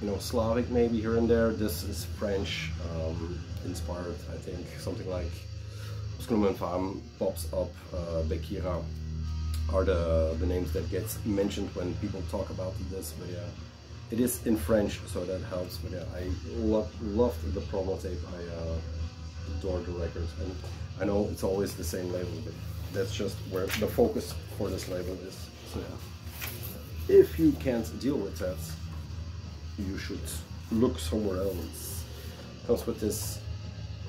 you know, Slavic maybe here and there. This is French um, inspired, I think, something like Scrum Farm pops up, uh, Bekira are the, the names that gets mentioned when people talk about this, but yeah, it is in French, so that helps. But yeah, I lo loved the promo tape. I uh, adore the records, and I know it's always the same label, but that's just where the focus for this label is. So yeah, if you can't deal with that, you should look somewhere else. Comes with this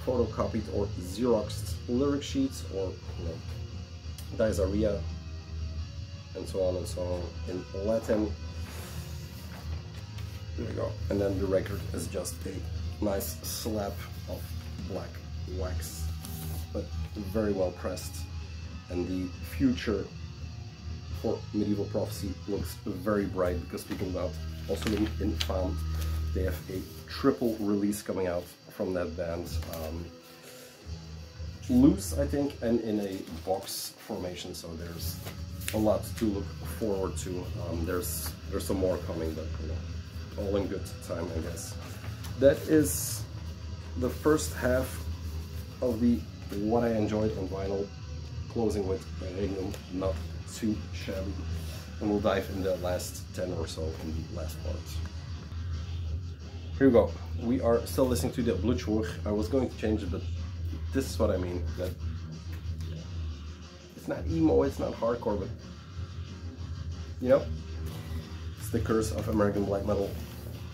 photocopied or Xeroxed lyric sheets or you know, and so on and so on in Latin. There we go. And then the record is just a nice slab of black wax, but very well pressed. And the future for Medieval Prophecy looks very bright because speaking about also in, in they have a triple release coming out from that band. Um, loose, I think, and in a box formation, so there's a lot to look forward to. Um, there's there's some more coming, but you know, all in good time, I guess. That is the first half of the what I enjoyed on vinyl, closing with Regnum, not too shabby. And we'll dive in the last 10 or so in the last part. Here we go. We are still listening to the Blutschwur. I was going to change it, but this is what I mean. That it's not emo, it's not hardcore, but you know, the curse of American black metal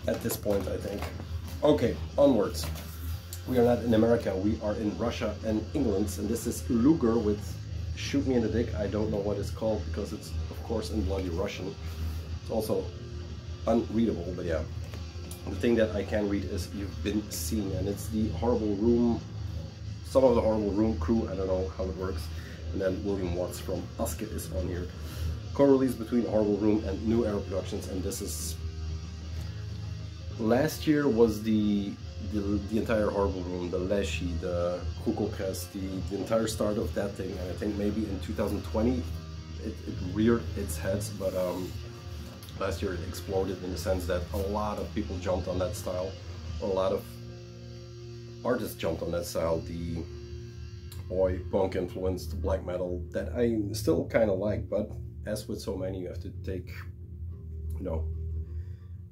at this point, I think. Okay, onwards. We are not in America, we are in Russia and England, and this is Luger with Shoot Me in the Dick. I don't know what it's called because it's, of course, in bloody Russian. It's also unreadable, but yeah. The thing that I can read is You've Been Seen, and it's the Horrible Room, some of the Horrible Room crew, I don't know how it works. And then William Watts from Usket is on here. Co-release between Horrible Room and New Era Productions, and this is... Last year was the the, the entire horrible room, the Leshy, the Kukulkas, the, the entire start of that thing. And I think maybe in 2020 it, it reared its head, but um, last year it exploded in the sense that a lot of people jumped on that style, a lot of artists jumped on that style. The boy punk influenced black metal that I still kind of like, but as with so many, you have to take, you know,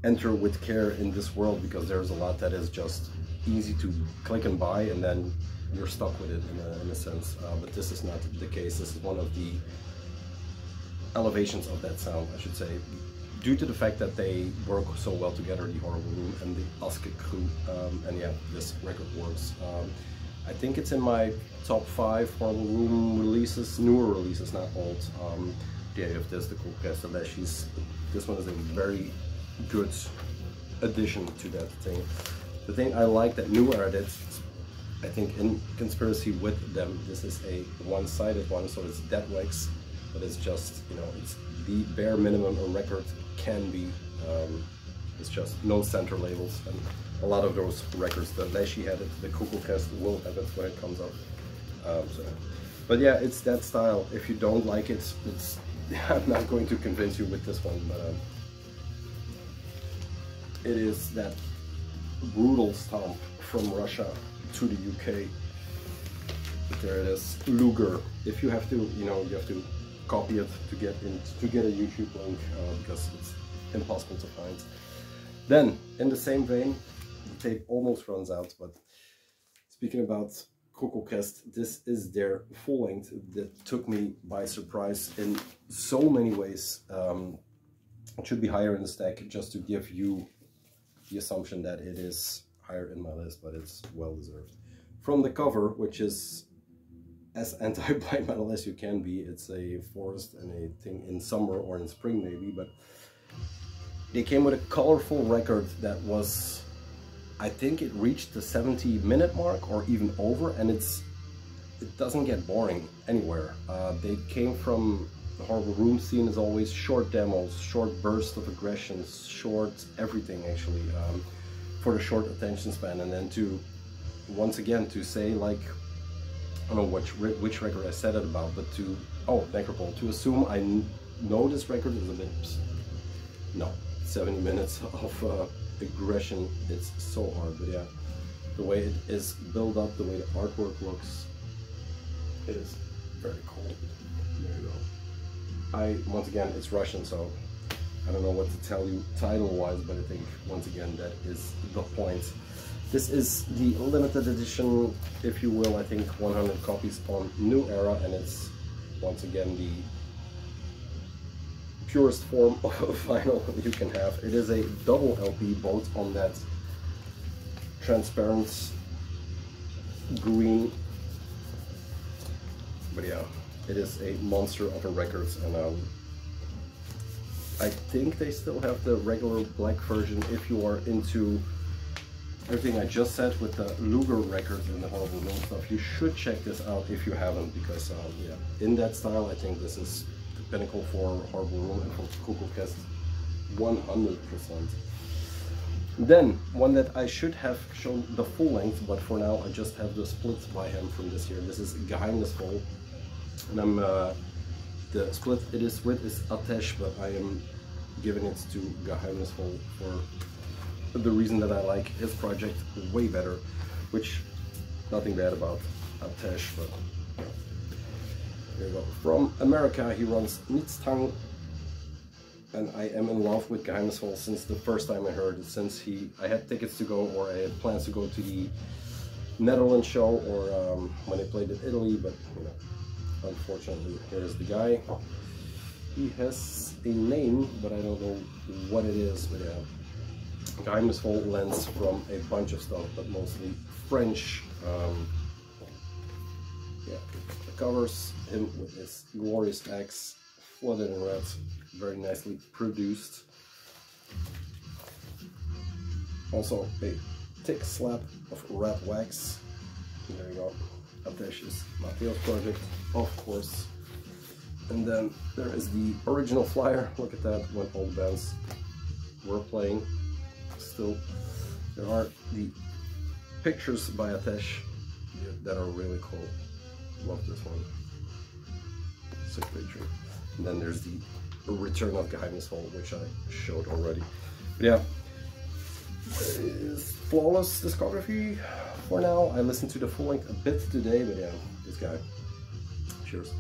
enter with care in this world because there's a lot that is just easy to click and buy and then you're stuck with it in a, in a sense. Uh, but this is not the case. This is one of the elevations of that sound, I should say, due to the fact that they work so well together, the Horrible Room and the Usket crew. Um, and yeah, this record works. Um, I think it's in my top five Horrible Room releases, newer releases, not old. Um, the idea of this, the Cool Castelleshi's, this one is a very good addition to that thing. The thing I like that New Era did, I think in conspiracy with them, this is a one-sided one, so it's dead wax, but it's just, you know, it's the bare minimum a record can be. Um, it's just no center labels, and a lot of those records, the Leshy had it, the Kukulcast will have it when it comes out. Um, so, but yeah, it's that style. If you don't like it, it's I'm not going to convince you with this one, but um, it is that brutal stomp from Russia to the UK. There it is, Luger. If you have to, you know, you have to copy it to get in to get a YouTube link uh, because it's impossible to find. Then, in the same vein, the tape almost runs out, but speaking about Kukulcast, this is their full length that took me by surprise in so many ways. Um, it should be higher in the stack just to give you the assumption that it is higher in my list, but it's well deserved. From the cover, which is as anti-black metal as you can be, it's a forest and a thing in summer or in spring maybe, but they came with a colorful record that was, I think it reached the 70 minute mark or even over, and it's it doesn't get boring anywhere. Uh, they came from the horrible room scene is always short demos, short bursts of aggressions, short everything actually um, for the short attention span. And then to, once again, to say like, I don't know which, which record I said it about, but to, oh, Necropole, to assume I know this record is a bit, no, 70 minutes of uh, aggression, it's so hard, but yeah, the way it is built up, the way the artwork looks, it is very cool. There you go. I, once again, it's Russian, so I don't know what to tell you title-wise, but I think once again that is the point. This is the limited edition, if you will, I think 100 copies on New Era, and it's once again the purest form of vinyl you can have. It is a double LP, both on that transparent green. But yeah, it is a monster of a record, and um, I think they still have the regular black version if you are into everything I just said with the Luger records and the Horrible Room stuff. You should check this out if you haven't because um, yeah, in that style I think this is pinnacle for Horrible Room and for Cuckoo Cast 100%. Then, one that I should have shown the full length, but for now I just have the splits by him from this year. This is Geheimnisvoll. And I'm, uh, the split it is with is Atesh, but I am giving it to Geheimnisvoll for the reason that I like his project way better, which nothing bad about Atesh, but you go. From America, he runs Nitztang and I am in love with Geheimnisvoll since the first time I heard it, since he, I had tickets to go or I had plans to go to the Netherlands show or um, when they played in Italy, but you know, unfortunately, here's the guy. He has a name, but I don't know what it is, but yeah. Geheimnisvoll lends from a bunch of stuff, but mostly French. Um, yeah, covers him with his glorious axe, flooded in red, very nicely produced. Also a thick slab of red wax. There you go. Atesh is Matteo's project, of course. And then there is the original flyer. Look at that, when all the bands were playing. Still, there are the pictures by Atesh that are really cool. Love this one. Sick picture. And then there's the Return of Geheimnisvoll, which I showed already. But yeah, it's flawless discography for now. I listened to the full length a bit today, but yeah, this guy. Cheers.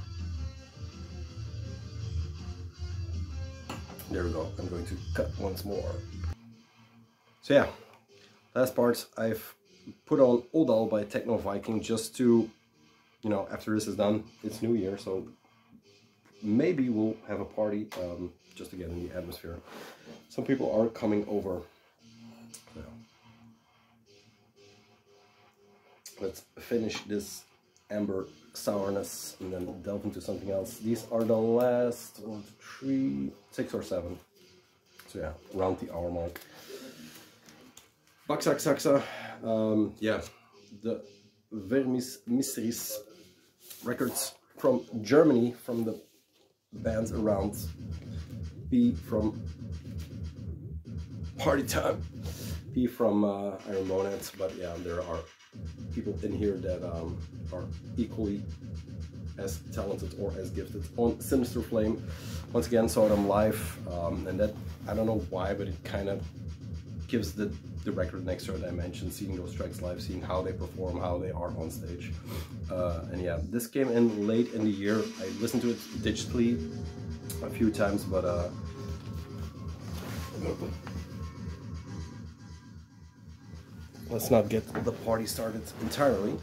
There we go. I'm going to cut once more. So yeah, last part I've put on Odal by Techno Viking just to, you know, after this is done, it's New Year, so maybe we'll have a party um, just to get in the atmosphere. Some people are coming over. Let's finish this amber sourness and then delve into something else. These are the last one, two, three, six or seven. So yeah, round the hour mark. Baksak Saxa, um, yeah, the Vermis Mysteries records from Germany, from the bands around B from Party Time, B from uh, Iron Monads, but yeah, there are people in here that um, are equally as talented or as gifted. On Sinister Flame, once again saw them live, um, and that, I don't know why, but it kind of gives the, the record an extra dimension, seeing those tracks live, seeing how they perform, how they are on stage. Uh, and yeah, this came in late in the year. I listened to it digitally a few times, but uh, let's not get the party started entirely.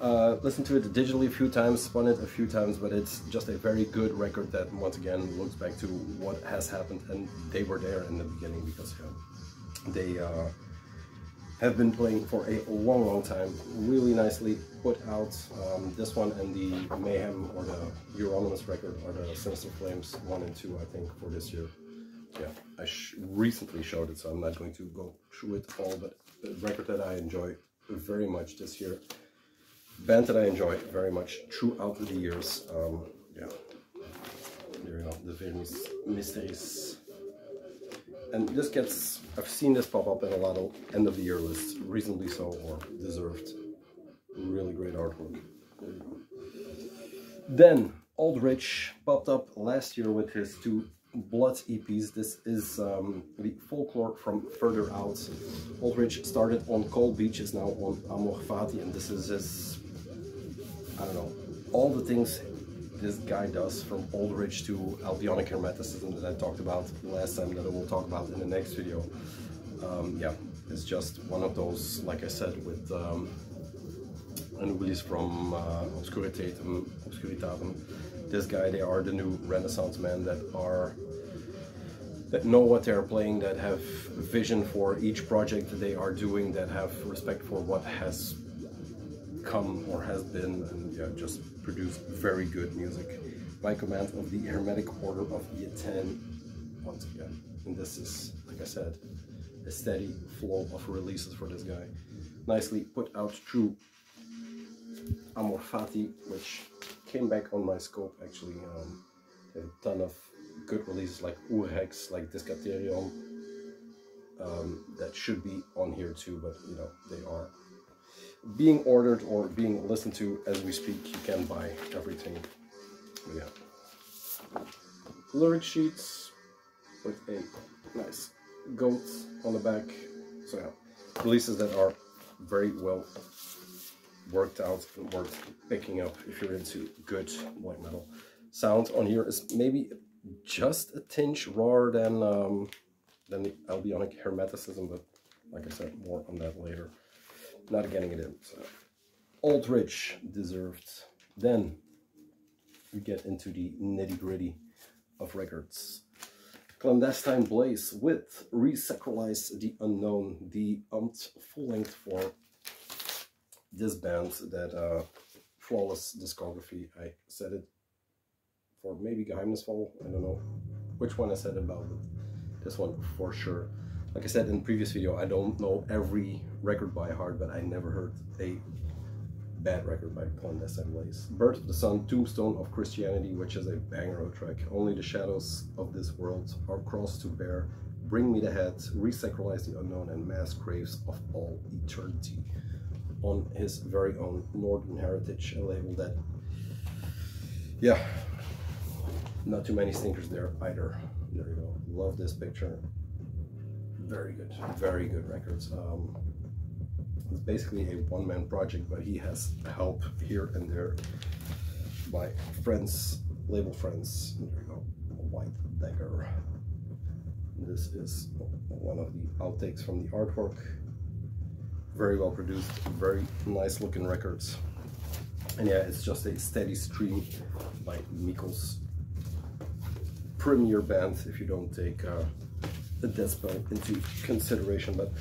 Uh, listened to it digitally a few times, spun it a few times, but it's just a very good record that once again looks back to what has happened and they were there in the beginning because yeah, they uh, have been playing for a long, long time. Really nicely put out. Um, this one and the Mayhem or the Euronymous record are the Sinister Flames 1 and 2, I think, for this year. Yeah, I sh recently showed it, so I'm not going to go through it all, but the record that I enjoy very much this year. Band that I enjoy very much throughout the years. Um, yeah, there we go, the Vermis Mysteries. And this gets, I've seen this pop up in a lot of end of the year lists, reasonably so or deserved. Really great artwork. Then Aldrich popped up last year with his two Blood EPs. This is um, the folklore from further out. Aldrich started on Cold Beach, is now on Amor Fati, and this is his, I don't know, all the things this guy does from Aldrich to Albionic Hermeticism that I talked about last time that I will talk about in the next video. Um, yeah, it's just one of those, like I said, with um, Anubis from uh, Obscuritatum, Obscuritatum. This guy, they are the new Renaissance men that are that know what they're playing, that have vision for each project that they are doing, that have respect for what has come or has been, and yeah, just produce very good music. By command of the Hermetic Order of Eten, once again. And this is, like I said, a steady flow of releases for this guy. Nicely put out through Amor Fati, which came back on my scope actually. Um, a ton of good releases like Urhex, like Discaterion, um, that should be on here too, but you know, they are being ordered or being listened to as we speak. You can buy everything. Yeah. Lyric sheets with a nice goat on the back. So yeah, releases that are very well worked out and worth picking up if you're into good white metal. Sound on here is maybe just a tinge rawer than um, than the albionic hermeticism, but like I said, more on that later. Not getting it in. So. Aldrich deserved. Then we get into the nitty gritty of records. Clandestine Blaze with Resacralize the Unknown, the umpth full length for this band that uh, flawless discography. I said it for maybe Geheimnisvoll. I don't know which one I said about, this one for sure. Like I said in the previous video, I don't know every record by heart, but I never heard a bad record by Clandestine Blaze. Birth of the Sun, Tombstone of Christianity, which is a banger of a track. Only the shadows of this world are crossed to bear. Bring me the head, resacralize the unknown, and mass graves of all eternity. On his very own Northern Heritage, label that, yeah, not too many stinkers there either. There you go. Love this picture. Very good, very good records. Um, it's basically a one-man project, but he has help here and there by friends, label friends. There you go, White Dagger. This is one of the outtakes from the artwork. Very well produced, very nice looking records. And yeah, it's just a steady stream by Mikkel's premier band if you don't take uh, the Deathspell into consideration. But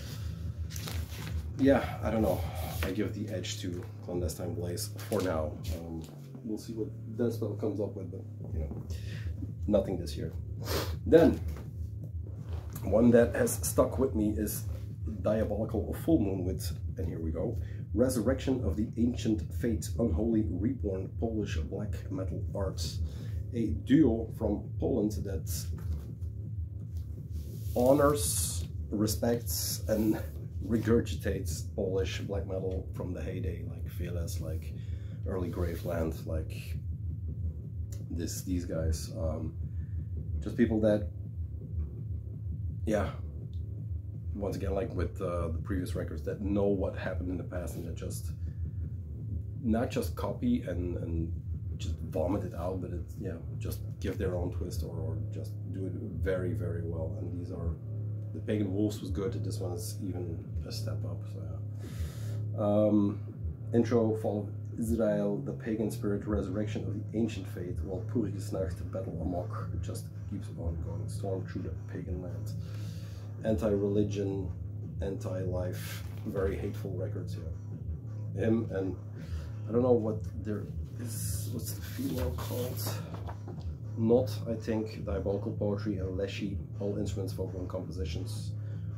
yeah, I don't know. I give the edge to Clandestine Blaze for now. Um, we'll see what Deathspell comes up with, but you know, nothing this year. Then, one that has stuck with me is Diabolical Full Moon with, and here we go, Resurrection of the Ancient Fate, Unholy Reborn Polish Black Metal Arts. A duo from Poland that honors, respects, and regurgitates Polish black metal from the heyday, like Fearless, like early Graveland, like this these guys. Um, just people that, yeah, once again, like with uh, the previous records, that know what happened in the past and that just not just copy and, and just vomit it out, but it's yeah, just give their own twist or, or just do it very, very well. And these are the Pagan Wolves was good. This one is even a step up. So yeah. Um, intro, Fall of Israel, the pagan spirit, resurrection of the ancient faith, while Purigisnacht, battle amok, just keeps on going, storm through the pagan lands. Anti-religion, anti-life, very hateful records here. Him and I don't know what there is, what's the female called? Not, I think, diabolical poetry and leshy, all instruments, vocal and compositions.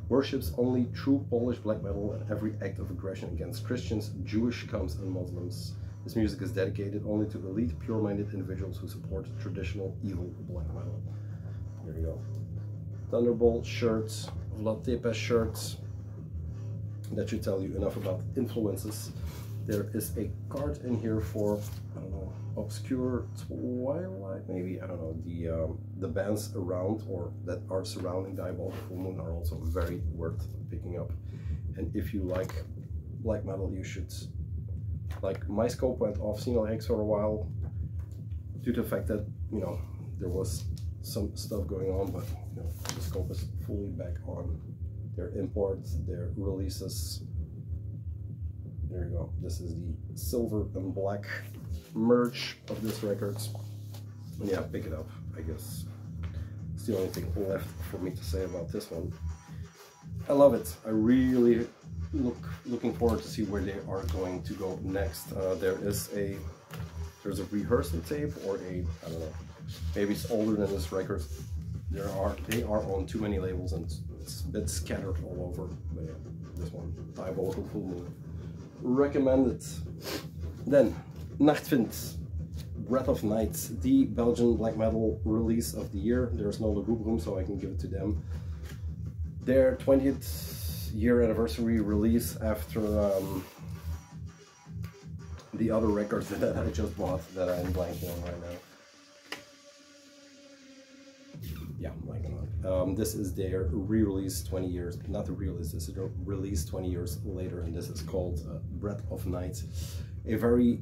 Worships only true Polish black metal and every act of aggression against Christians, Jewish comes and Muslims. This music is dedicated only to elite, pure-minded individuals who support traditional evil black metal. Here we go. Thunderbolt shirts, Vlad Tepes shirts. That should tell you enough about influences. There is a card in here for, I don't know, Obscure Twilight, maybe, I don't know, the um, the bands around or that are surrounding Diabolical Full Moon are also very worth picking up. And if you like black metal, you should, like my scope went off Senile Higgs for a while, due to the fact that, you know, there was some stuff going on, but you know, the scope is fully back on their imports, their releases. There you go. This is the silver and black merge of this record. Yeah, pick it up, I guess. It's the only thing left for me to say about this one. I love it. I really look looking forward to see where they are going to go next. Uh, there is a there's a rehearsal tape or a I don't know maybe it's older than this record. There are they are on too many labels and it's a bit scattered all over. But yeah, this one Diabolical Full Moon recommended. Then Nachtwind Breath of Night, the Belgian black metal release of the year. There's no room, so I can give it to them. Their 20th year anniversary release after um, the other records that I just bought that I'm blanking on right now. Yeah, I'm blanking on. Um, this is their re-release 20 years, not the re-release, this is their release 20 years later, and this is called uh, Breath of Night. A very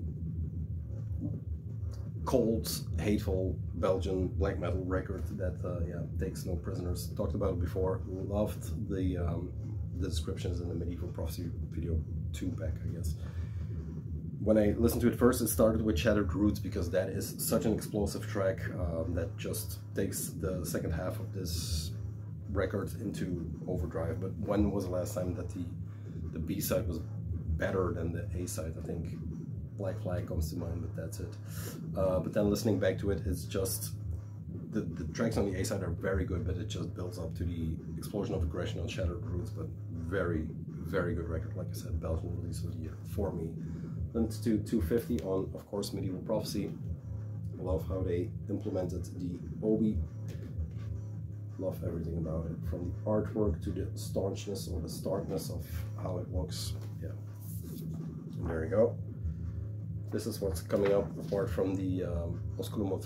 cold, hateful Belgian black metal record that uh, yeah takes no prisoners. Talked about it before. Loved the um, the descriptions in the medieval prophecy video two back, I guess. When I listened to it first, it started with Shattered Roots because that is such an explosive track um, that just takes the second half of this record into overdrive. But when was the last time that the the B side was better than the A side? I think Black Flag comes to mind, but that's it. Uh, but then listening back to it, it's just the, the tracks on the A side are very good, but it just builds up to the explosion of aggression on Shattered Roots. But very, very good record, like I said, Belgian release of the year for me. To 250 on, of course, Medieval Prophecy. Love how they implemented the Obi. Love everything about it, from the artwork to the staunchness or the starkness of how it looks. Yeah, and there you go this is what's coming up apart from the um, Osculum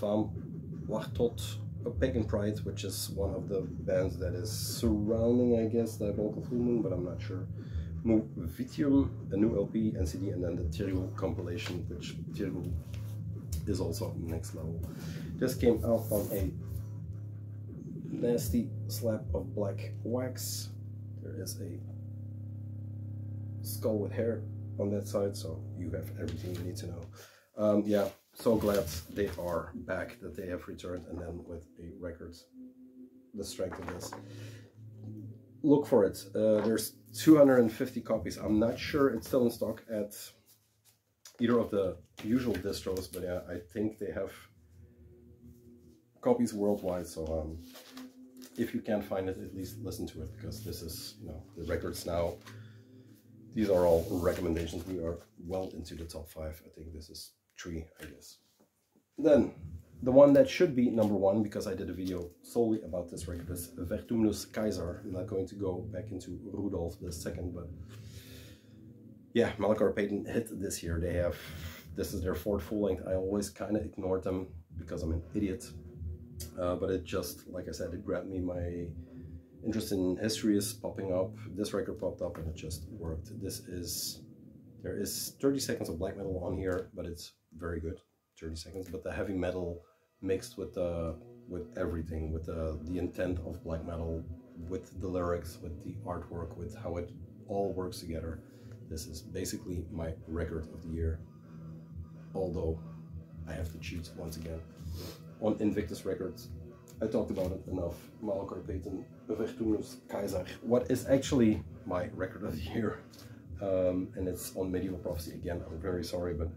Wachtot a Pagan Pride, which is one of the bands that is surrounding, I guess, Diabolical Full Moon, but I'm not sure. Vitium, a new LP and CD, and then the Tirgul compilation, which Tirgul is also next level. This came out on a nasty slab of black wax. There is a skull with hair on that side, so you have everything you need to know. Um, yeah, so glad they are back, that they have returned, and then with a record, the strength of this. Look for it. Uh, there's 250 copies. I'm not sure it's still in stock at either of the usual distros, but yeah, I think they have copies worldwide. So um, if you can't find it, at least listen to it because this is, you know, the records now these are all recommendations. We are well into the top five. I think this is three, I guess. Then, the one that should be number one, because I did a video solely about this record, is Vertumnus Kaiser. I'm not going to go back into Rudolf the second, but yeah, Malachi Payton hit this year. They have, this is their fourth full length. I always kind of ignored them because I'm an idiot. Uh, but it just, like I said, it grabbed me my interest in history is popping up. This record popped up and it just worked. This is, there is 30 seconds of black metal on here, but it's very good, 30 seconds. But the heavy metal mixed with the, with everything, with the, the intent of black metal, with the lyrics, with the artwork, with how it all works together. This is basically my record of the year. Although I have to cheat once again. On Invictus Records, I talked about it enough. Malokarpatan, Kaiser. What is actually my record of the year? Um, and it's on Medieval Prophecy again. I'm very sorry, but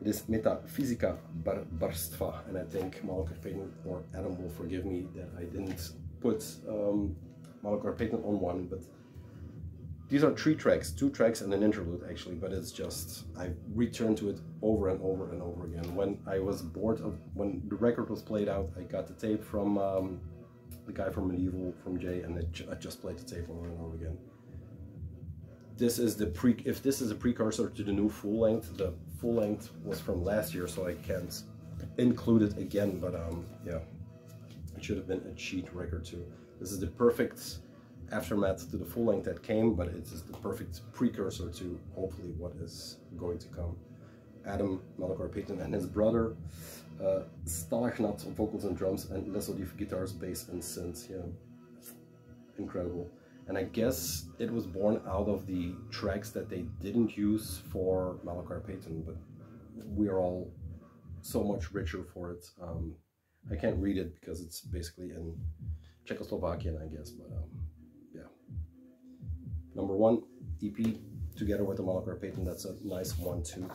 it is Metaphysica Bar Barstva. And I think Malokarpatan or Adam will forgive me that I didn't put um, Malokarpatan on one, but these are three tracks, two tracks and an interlude actually, but it's just, I returned to it over and over and over again. When I was bored of, when the record was played out, I got the tape from um, the guy from Medieval, from Jay, and it, I just played the tape over and over again. This is the pre, if this is a precursor to the new full length, the full length was from last year, so I can't include it again, but um, yeah, it should have been a cheat record too. This is the perfect aftermath to the full length that came, but it is the perfect precursor to hopefully what is going to come. Adam Malokarpatan and his brother uh, on vocals and drums, and Lesodiv guitars, bass, and synths. Yeah, incredible. And I guess it was born out of the tracks that they didn't use for Malokarpatan, but we are all so much richer for it. Um, I can't read it because it's basically in Czechoslovakian, I guess, but um, yeah. Number one, EP, together with the Malokarpatan, that's a nice one too.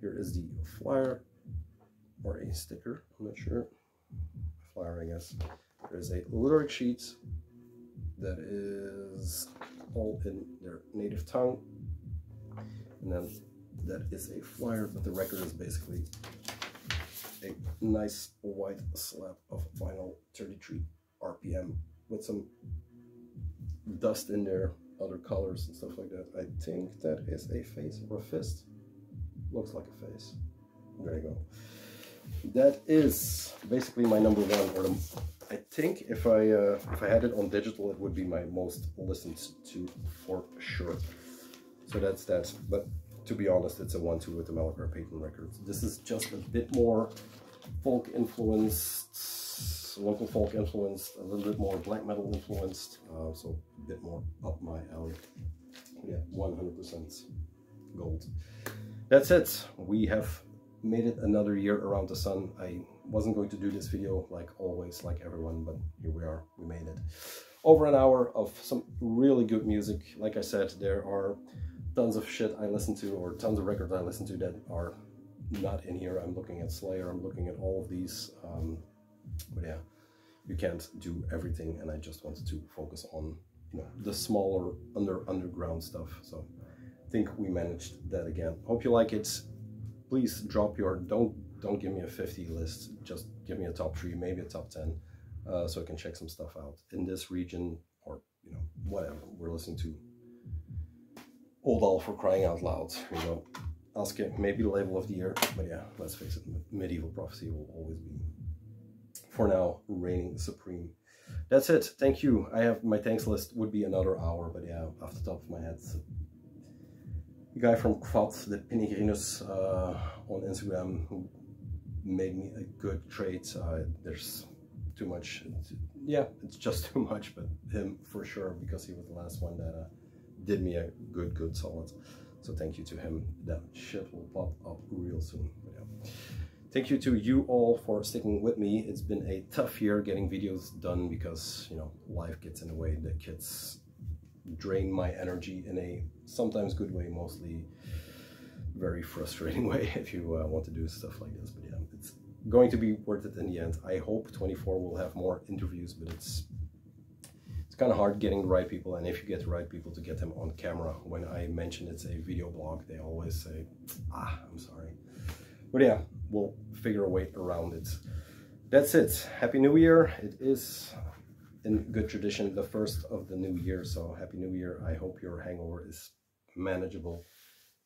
Here is the flyer, or a sticker, I'm not sure. Flyer, I guess. There's a lyric sheet that is all in their native tongue. And then that is a flyer, but the record is basically a nice white slab of vinyl 33 RPM with some dust in there, other colors and stuff like that. I think that is a face or a fist. Looks like a face. There you go. That is basically my number one, or the, I think if I uh, if I had it on digital, it would be my most listened to for sure. So that's that. But to be honest, it's a one-two with the Malachi Peyton records. This is just a bit more folk influenced, local folk influenced, a little bit more black metal influenced, uh, so a bit more up my alley. Yeah, 100% gold. That's it. We have made it another year around the sun. I wasn't going to do this video like always, like everyone, but here we are, we made it. Over an hour of some really good music. Like I said, there are tons of shit I listen to or tons of records I listen to that are not in here. I'm looking at Slayer, I'm looking at all of these. Um, but yeah, you can't do everything and I just wanted to focus on you know the smaller under underground stuff. So I think we managed that again. Hope you like it. Please drop your don't don't give me a 50 list. Just give me a top three, maybe a top 10, uh, so I can check some stuff out in this region or you know whatever we're listening to Old All for crying out loud. You know, ask it maybe the label of the year, but yeah, let's face it, medieval prophecy will always be, for now, reigning supreme. That's it. Thank you. I have my thanks list would be another hour, but yeah, off the top of my head, the guy from Quad, the Pinigrinus uh, on Instagram, who made me a good trade. Uh, there's too much. Yeah, it's just too much, but him for sure because he was the last one that. Uh, did me a good, good solid. So thank you to him. That shit will pop up real soon. Yeah. Thank you to you all for sticking with me. It's been a tough year getting videos done because, you know, life gets in the way. The kids drain my energy in a sometimes good way, mostly very frustrating way if you uh, want to do stuff like this. But going to be worth it in the end. I hope 24 will have more interviews, but it's it's kind of hard getting the right people and if you get the right people to get them on camera when i mention it's a video blog they always say ah i'm sorry. But yeah we'll figure a way around it. That's it. Happy new year. It is in good tradition the first of the new year so happy new year. I hope your hangover is manageable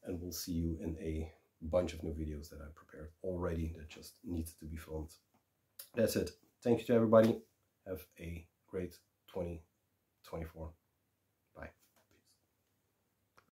and we'll see you in a bunch of new videos that i prepared already that just needs to be filmed. That's it. Thank you to everybody. Have a great 20 24.